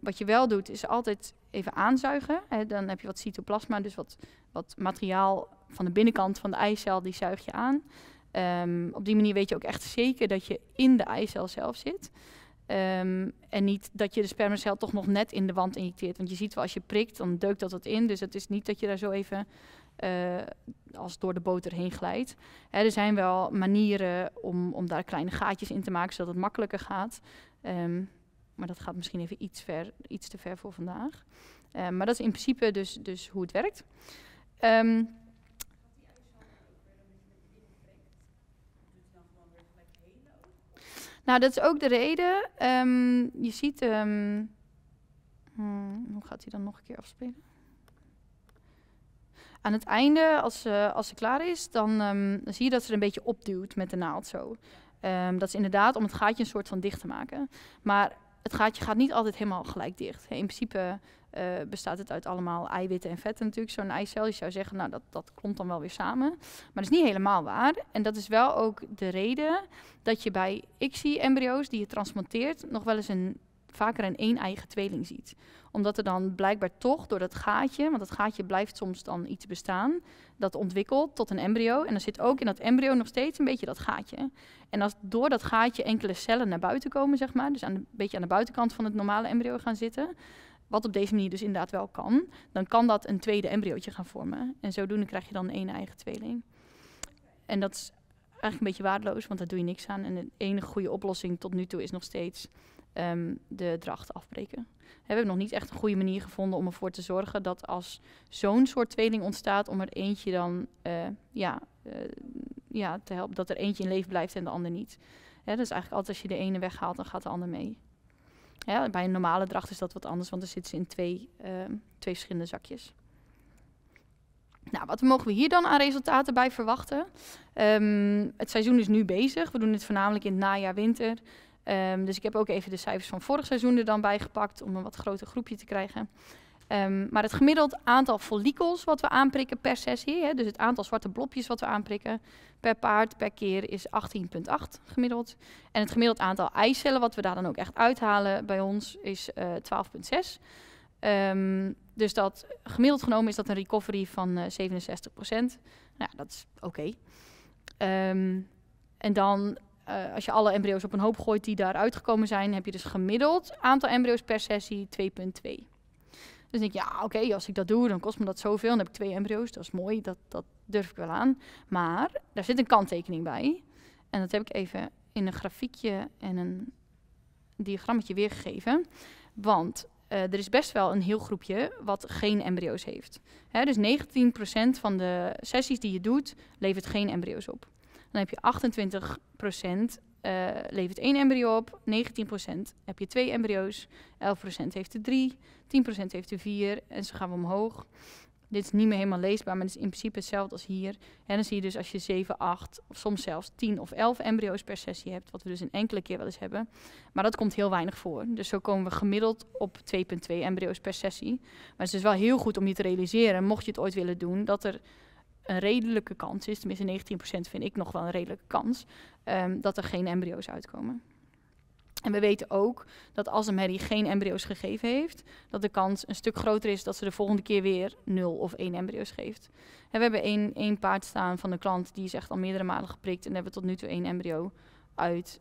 Wat je wel doet, is altijd even aanzuigen. Hè, dan heb je wat cytoplasma, dus wat, wat materiaal van de binnenkant van de eicel, die zuig je aan. Um, op die manier weet je ook echt zeker dat je in de eicel zelf zit. Um, en niet dat je de spermacel toch nog net in de wand injecteert. Want je ziet wel, als je prikt, dan deukt dat wat in. Dus het is niet dat je daar zo even uh, als door de boter heen glijdt. Hè, er zijn wel manieren om, om daar kleine gaatjes in te maken, zodat het makkelijker gaat. Um, maar dat gaat misschien even iets, ver, iets te ver voor vandaag. Uh, maar dat is in principe dus, dus hoe het werkt. Um, nou, dat is ook de reden. Um, je ziet, um, hmm, hoe gaat hij dan nog een keer afspelen? Aan het einde, als, uh, als ze klaar is, dan, dan zie je dat ze er een beetje opduwt met de naald zo. dat is inderdaad om het gaatje een soort van dicht te maken. Maar het gaatje gaat niet altijd helemaal gelijk dicht. In principe uh, bestaat het uit allemaal eiwitten en vetten natuurlijk. Zo'n eicel, je zou zeggen, nou dat, dat komt dan wel weer samen. Maar dat is niet helemaal waar. En dat is wel ook de reden dat je bij ICSI-embryo's die je transplanteert... nog wel eens een, vaker een één-eigen tweeling ziet omdat er dan blijkbaar toch door dat gaatje, want dat gaatje blijft soms dan iets bestaan, dat ontwikkelt tot een embryo. En dan zit ook in dat embryo nog steeds een beetje dat gaatje. En als door dat gaatje enkele cellen naar buiten komen, zeg maar, dus aan een beetje aan de buitenkant van het normale embryo gaan zitten, wat op deze manier dus inderdaad wel kan, dan kan dat een tweede embryootje gaan vormen. En zodoende krijg je dan een eigen tweeling. En dat is eigenlijk een beetje waardeloos, want daar doe je niks aan. En de enige goede oplossing tot nu toe is nog steeds um, de dracht afbreken. We hebben nog niet echt een goede manier gevonden om ervoor te zorgen dat als zo'n soort tweeling ontstaat, om er eentje dan uh, ja, uh, ja, te helpen, dat er eentje in leven blijft en de ander niet. Dat is eigenlijk altijd als je de ene weghaalt, dan gaat de ander mee. Bij een normale dracht is dat wat anders, want dan zitten ze in twee, ehm, twee verschillende zakjes. Nou, wat mogen we hier dan aan resultaten bij verwachten? Ehm, het seizoen is nu bezig. We doen het voornamelijk in het najaar, winter. Ehm, dus ik heb ook even de cijfers van vorig seizoen er dan bij gepakt om een wat groter groepje te krijgen. Ehm, maar het gemiddeld aantal follicels wat we aanprikken per sessie, hè, dus het aantal zwarte blopjes wat we aanprikken per paard per keer is 18,8 gemiddeld. En het gemiddeld aantal eicellen wat we daar dan ook echt uithalen bij ons is uh, 12,6. Um, dus dat gemiddeld genomen is dat een recovery van uh, 67%. Nou, dat is oké. Okay. En dan, uh, als je alle embryo's op een hoop gooit die daar uitgekomen zijn, heb je dus gemiddeld aantal embryo's per sessie 2,2. Dus denk ik, ja, oké, als ik dat doe, dan kost me dat zoveel. Dan heb ik twee embryo's, dat is mooi, dat, dat durf ik wel aan. Maar daar zit een kanttekening bij. En dat heb ik even in een grafiekje en een diagrammetje weergegeven. Want uh, er is best wel een heel groepje wat geen embryo's heeft. Hè, dus 19% van de sessies die je doet, levert geen embryo's op. Dan heb je 28% uh, levert één embryo op, 19% heb je twee embryo's, 11% heeft er drie, 10% heeft er vier en zo gaan we omhoog. Dit is niet meer helemaal leesbaar, maar het is in principe hetzelfde als hier. En dan zie je dus als je 7, 8 of soms zelfs 10 of 11 embryo's per sessie hebt, wat we dus een enkele keer wel eens hebben. Maar dat komt heel weinig voor. Dus zo komen we gemiddeld op 2,2 embryo's per sessie. Maar het is dus wel heel goed om je te realiseren, mocht je het ooit willen doen, dat er een redelijke kans is, tenminste 19% vind ik nog wel een redelijke kans, um, dat er geen embryo's uitkomen. En we weten ook dat als een merrie geen embryo's gegeven heeft, dat de kans een stuk groter is dat ze de volgende keer weer 0 of 1 embryo's geeft. En we hebben één, één paard staan van een klant die is echt al meerdere malen geprikt en hebben tot nu toe één embryo uit,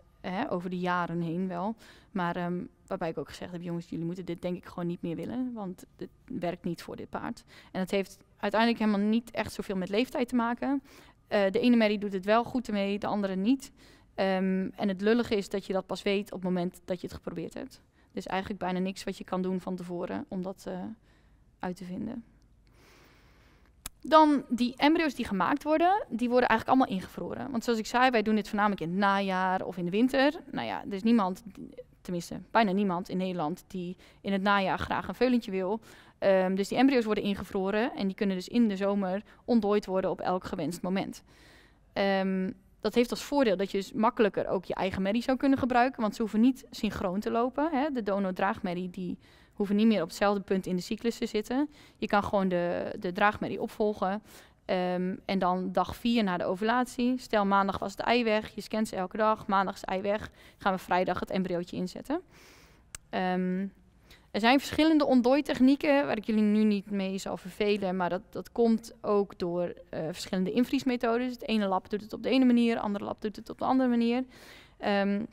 over de jaren heen wel. Maar um, waarbij ik ook gezegd heb, jongens, jullie moeten dit denk ik gewoon niet meer willen, want het werkt niet voor dit paard. En het heeft uiteindelijk helemaal niet echt zoveel met leeftijd te maken. Uh, de ene merrie doet het wel goed ermee, de andere niet. Um, en het lullige is dat je dat pas weet op het moment dat je het geprobeerd hebt. Dus eigenlijk bijna niks wat je kan doen van tevoren om dat uh, uit te vinden. Dan die embryo's die gemaakt worden, die worden eigenlijk allemaal ingevroren. Want zoals ik zei, wij doen dit voornamelijk in het najaar of in de winter. Nou ja, er is niemand, tenminste bijna niemand in Nederland, die in het najaar graag een veulentje wil. Um, dus die embryo's worden ingevroren en die kunnen dus in de zomer ontdooid worden op elk gewenst moment. Um, dat heeft als voordeel dat je dus makkelijker ook je eigen merrie zou kunnen gebruiken, want ze hoeven niet synchroon te lopen. Hè. De dono-draagmerrie die hoeven niet meer op hetzelfde punt in de cyclus te zitten. Je kan gewoon de, de draagmerrie opvolgen. Um, en dan dag 4 na de ovulatie. Stel maandag was het ei weg, je scant ze elke dag. Maandag is het ei weg, gaan we vrijdag het embryootje inzetten. Um, er zijn verschillende ontdooitechnieken waar ik jullie nu niet mee zal vervelen, maar dat, dat komt ook door uh, verschillende invriesmethodes. Het ene lab doet het op de ene manier, het andere lab doet het op de andere manier. Um,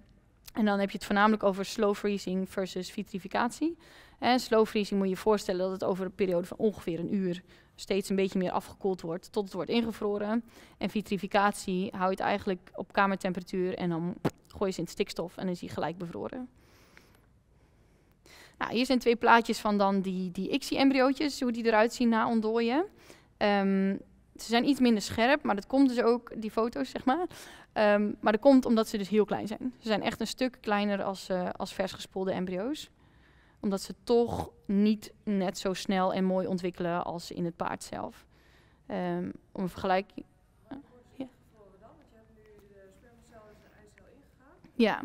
en dan heb je het voornamelijk over slow freezing versus vitrificatie. En slow freezing moet je je voorstellen dat het over een periode van ongeveer een uur steeds een beetje meer afgekoeld wordt tot het wordt ingevroren. En vitrificatie hou je het eigenlijk op kamertemperatuur en dan gooi je ze in stikstof en dan is hij gelijk bevroren. Nou, hier zijn twee plaatjes van dan die, die ICSI-embryootjes, hoe die eruit zien na ontdooien. Um, ze zijn iets minder scherp, maar dat komt dus ook, die foto's zeg maar. Um, maar dat komt omdat ze dus heel klein zijn. Ze zijn echt een stuk kleiner als, uh, als vers gespoelde embryo's. Omdat ze toch niet net zo snel en mooi ontwikkelen als in het paard zelf. Um, om een vergelijking... Uh, ja. Ja.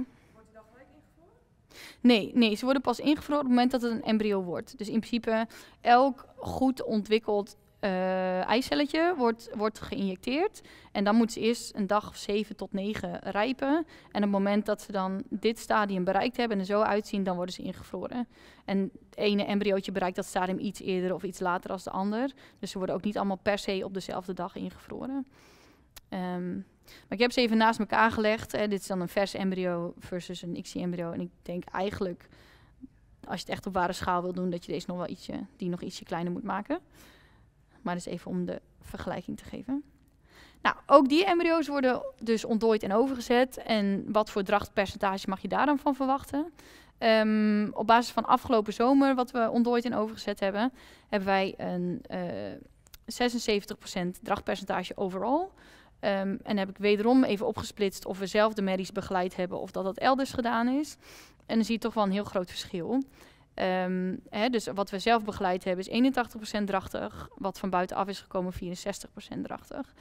Nee, nee, ze worden pas ingevroren op het moment dat het een embryo wordt. Dus in principe elk goed ontwikkeld uh, eicelletje wordt, wordt geïnjecteerd. En dan moeten ze eerst een dag of 7 tot 9 rijpen. En op het moment dat ze dan dit stadium bereikt hebben en er zo uitzien, dan worden ze ingevroren. En het ene embryootje bereikt dat stadium iets eerder of iets later als de ander. Dus ze worden ook niet allemaal per se op dezelfde dag ingevroren. Um, maar ik heb ze even naast elkaar gelegd. Hè. Dit is dan een vers embryo versus een ICSI-embryo. En ik denk eigenlijk, als je het echt op ware schaal wil doen, dat je deze nog wel ietsje, die nog ietsje kleiner moet maken. Maar dat is even om de vergelijking te geven. Nou, ook die embryo's worden dus ontdooid en overgezet. En wat voor drachtpercentage mag je daar dan van verwachten? Um, op basis van afgelopen zomer, wat we ontdooid en overgezet hebben, hebben wij een uh, 76% drachtpercentage overal. Ehm, en heb ik wederom even opgesplitst of we zelf de merries begeleid hebben of dat dat elders gedaan is. En dan zie je toch wel een heel groot verschil. Ehm, hè, dus wat we zelf begeleid hebben is 81% drachtig. Wat van buitenaf is gekomen 64% drachtig.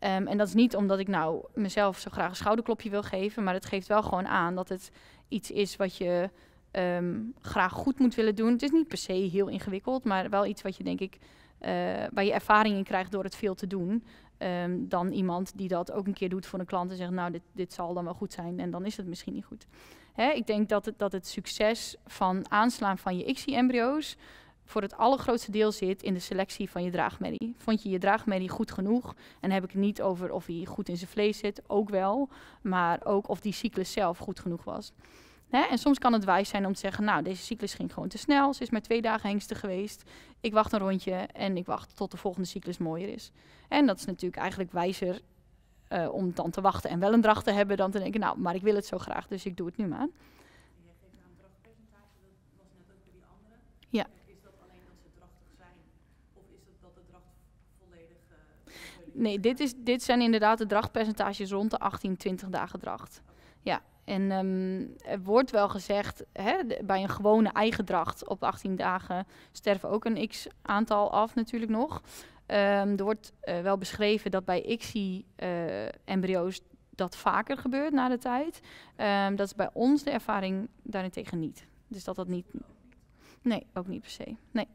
Um, en dat is niet omdat ik nou mezelf zo graag een schouderklopje wil geven. Maar het geeft wel gewoon aan dat het iets is wat je um, graag goed moet willen doen. Het is niet per se heel ingewikkeld, maar wel iets wat je denk ik... Uh, waar je ervaring in krijgt door het veel te doen. Dan iemand die dat ook een keer doet voor een klant en zegt, nou, dit, dit zal dan wel goed zijn. En dan is het misschien niet goed. Hè, ik denk dat het, dat het succes van aanslaan van je ICSI-embryo's voor het allergrootste deel zit in de selectie van je draagmerrie. Vond je je draagmerrie goed genoeg? En heb ik het niet over of hij goed in zijn vlees zit, ook wel. Maar ook of die cyclus zelf goed genoeg was. Hè? En soms kan het wijs zijn om te zeggen, nou, deze cyclus ging gewoon te snel. Ze is maar twee dagen hengsten geweest. Ik wacht een rondje en ik wacht tot de volgende cyclus mooier is. En dat is natuurlijk eigenlijk wijzer uh, om dan te wachten en wel een dracht te hebben dan te denken, nou, maar ik wil het zo graag, dus ik doe het nu maar. Ja. Is dat alleen als ze drachtig zijn of is het dat de dracht volledig... Uh, nee, dit, is, dit zijn inderdaad de drachtpercentages rond de 18, 20 dagen dracht. Ja, en um, er wordt wel gezegd, hè, bij een gewone eigen dracht op 18 dagen sterven ook een x aantal af natuurlijk nog. Um, er wordt uh, wel beschreven dat bij ICSI-embryo's uh, dat vaker gebeurt na de tijd. Um, dat is bij ons de ervaring daarentegen niet. Dus dat dat niet... Nee, ook niet per se. Nee.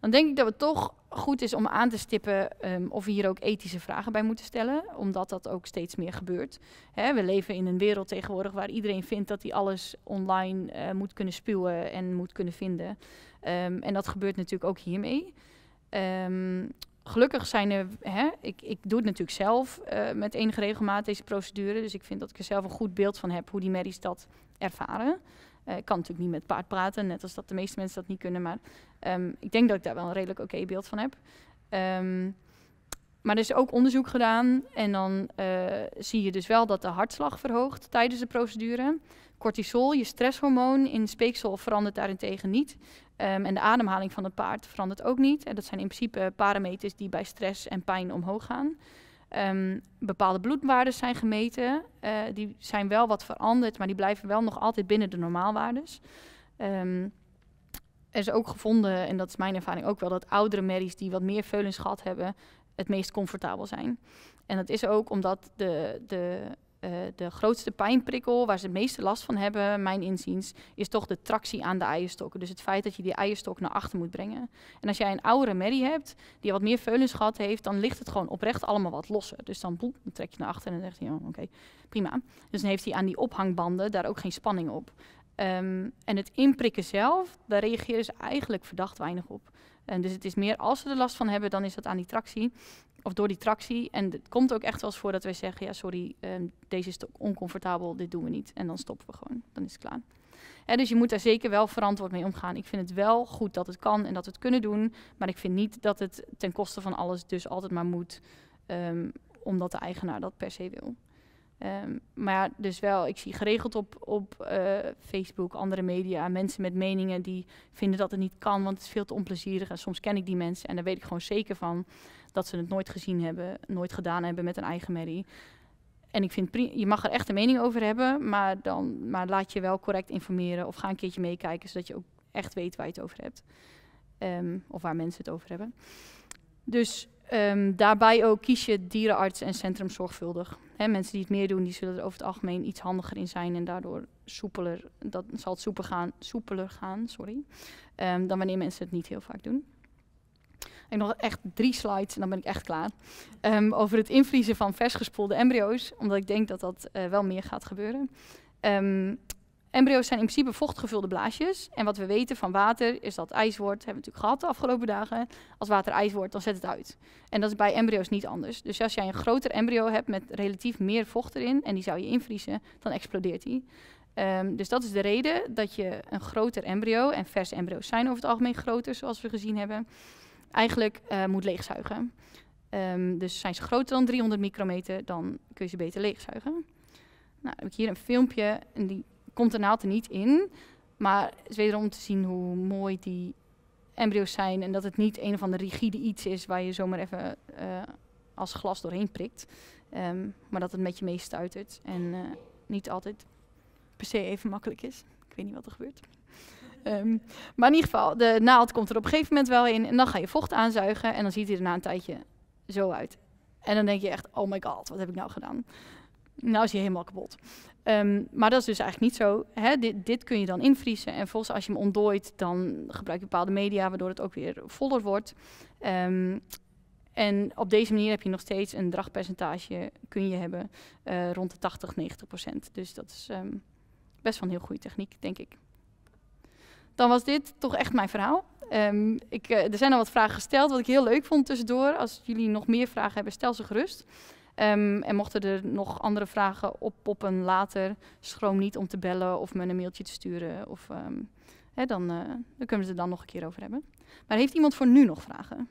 Dan denk ik dat het toch goed is om aan te stippen um, of we hier ook ethische vragen bij moeten stellen, omdat dat ook steeds meer gebeurt. Hè, we leven in een wereld tegenwoordig waar iedereen vindt dat hij alles online uh, moet kunnen spuwen en moet kunnen vinden. Um, en dat gebeurt natuurlijk ook hiermee. Um, gelukkig zijn er, hè, ik, ik doe het natuurlijk zelf uh, met enige regelmaat, deze procedure. Dus ik vind dat ik er zelf een goed beeld van heb hoe die merries dat ervaren. Uh, ik kan natuurlijk niet met paard praten, net als dat de meeste mensen dat niet kunnen. Maar um, ik denk dat ik daar wel een redelijk oké beeld van heb. Maar er is ook onderzoek gedaan en dan uh, zie je dus wel dat de hartslag verhoogt tijdens de procedure. Cortisol, je stresshormoon in speeksel, verandert daarentegen niet. Um, en de ademhaling van het paard verandert ook niet. En dat zijn in principe parameters die bij stress en pijn omhoog gaan. Um, bepaalde bloedwaarden zijn gemeten. Uh, die zijn wel wat veranderd, maar die blijven wel nog altijd binnen de normaalwaardes. Um, er is ook gevonden, en dat is mijn ervaring ook wel, dat oudere merries die wat meer veulensgat hebben, het meest comfortabel zijn. En dat is ook omdat de, de, uh, de grootste pijnprikkel, waar ze het meeste last van hebben, mijn inziens, is toch de tractie aan de eierstokken. Dus het feit dat je die eierstok naar achter moet brengen. En als jij een oudere merrie hebt, die wat meer veulensgat heeft, dan ligt het gewoon oprecht allemaal wat losser. Dus dan, trek je naar achter en dan zegt hij, oh, oké, prima. Dus dan heeft hij aan die ophangbanden daar ook geen spanning op. Um, en het inprikken zelf, daar reageren ze eigenlijk verdacht weinig op. En dus het is meer als ze er last van hebben, dan is dat aan die tractie. Of door die tractie. En het komt ook echt wel eens voor dat wij zeggen: ja, sorry, um, deze is oncomfortabel, dit doen we niet. En dan stoppen we gewoon. Dan is het klaar. Dus je moet daar zeker wel verantwoord mee omgaan. Ik vind het wel goed dat het kan en dat we het kunnen doen. Maar ik vind niet dat het ten koste van alles dus altijd maar moet. Um, omdat de eigenaar dat per se wil. Um, maar dus wel, ik zie geregeld op, op uh, Facebook, andere media, mensen met meningen die vinden dat het niet kan, want het is veel te onplezierig. En soms ken ik die mensen en daar weet ik gewoon zeker van dat ze het nooit gezien hebben, nooit gedaan hebben met een eigen merrie. En ik vind, je mag er echt een mening over hebben, maar, dan, maar laat je wel correct informeren of ga een keertje meekijken, zodat je ook echt weet waar je het over hebt. Um, of waar mensen het over hebben. Dus Um, daarbij ook kies je dierenarts en centrum zorgvuldig. He, mensen die het meer doen, die zullen er over het algemeen iets handiger in zijn en daardoor soepeler, dat zal het gaan, soepeler gaan sorry, um, dan wanneer mensen het niet heel vaak doen. Ik nog echt drie slides en dan ben ik echt klaar. Um, over het invriezen van vers gespoelde embryo's, omdat ik denk dat dat uh, wel meer gaat gebeuren. Embryo's zijn in principe vochtgevulde blaasjes. En wat we weten van water is dat ijs wordt. Hebben we natuurlijk gehad de afgelopen dagen. Als water ijs wordt, dan zet het uit. En dat is bij embryo's niet anders. Dus als jij een groter embryo hebt met relatief meer vocht erin en die zou je invriezen, dan explodeert die. Um, dus dat is de reden dat je een groter embryo, en verse embryo's zijn over het algemeen groter, zoals we gezien hebben, eigenlijk uh, moet leegzuigen. Um, dus zijn ze groter dan 300 micrometer, dan kun je ze beter leegzuigen. Nou, heb ik hier een filmpje en die komt de naald er niet in. Maar het is wederom te zien hoe mooi die embryo's zijn en dat het niet een of ander rigide iets is waar je zomaar even eh, als glas doorheen prikt. Ehm, maar dat het met je meestuitert en eh, niet altijd per se even makkelijk is. Ik weet niet wat er gebeurt. Ehm, maar in ieder geval, de naald komt er op een gegeven moment wel in en dan ga je vocht aanzuigen en dan ziet hij er na een tijdje zo uit. En dan denk je echt, oh my god, wat heb ik nou gedaan? Nou is hij helemaal kapot. Ehm, maar dat is dus eigenlijk niet zo. Hè? Dit, dit kun je dan invriezen. En volgens als je hem ontdooit, dan gebruik je bepaalde media, waardoor het ook weer voller wordt. Ehm, en op deze manier heb je nog steeds een dragpercentage, kun je hebben, eh, rond de 80, 90 procent. Dus dat is ehm, best wel een heel goede techniek, denk ik. Dan was dit toch echt mijn verhaal. Ik, eh, er zijn al wat vragen gesteld, wat ik heel leuk vond tussendoor. Als jullie nog meer vragen hebben, stel ze gerust. Ehm, en mochten er nog andere vragen oppoppen later, schroom niet om te bellen of me een mailtje te sturen. Of, hè, dan, uh, dan kunnen we het er dan nog een keer over hebben. Maar heeft iemand voor nu nog vragen?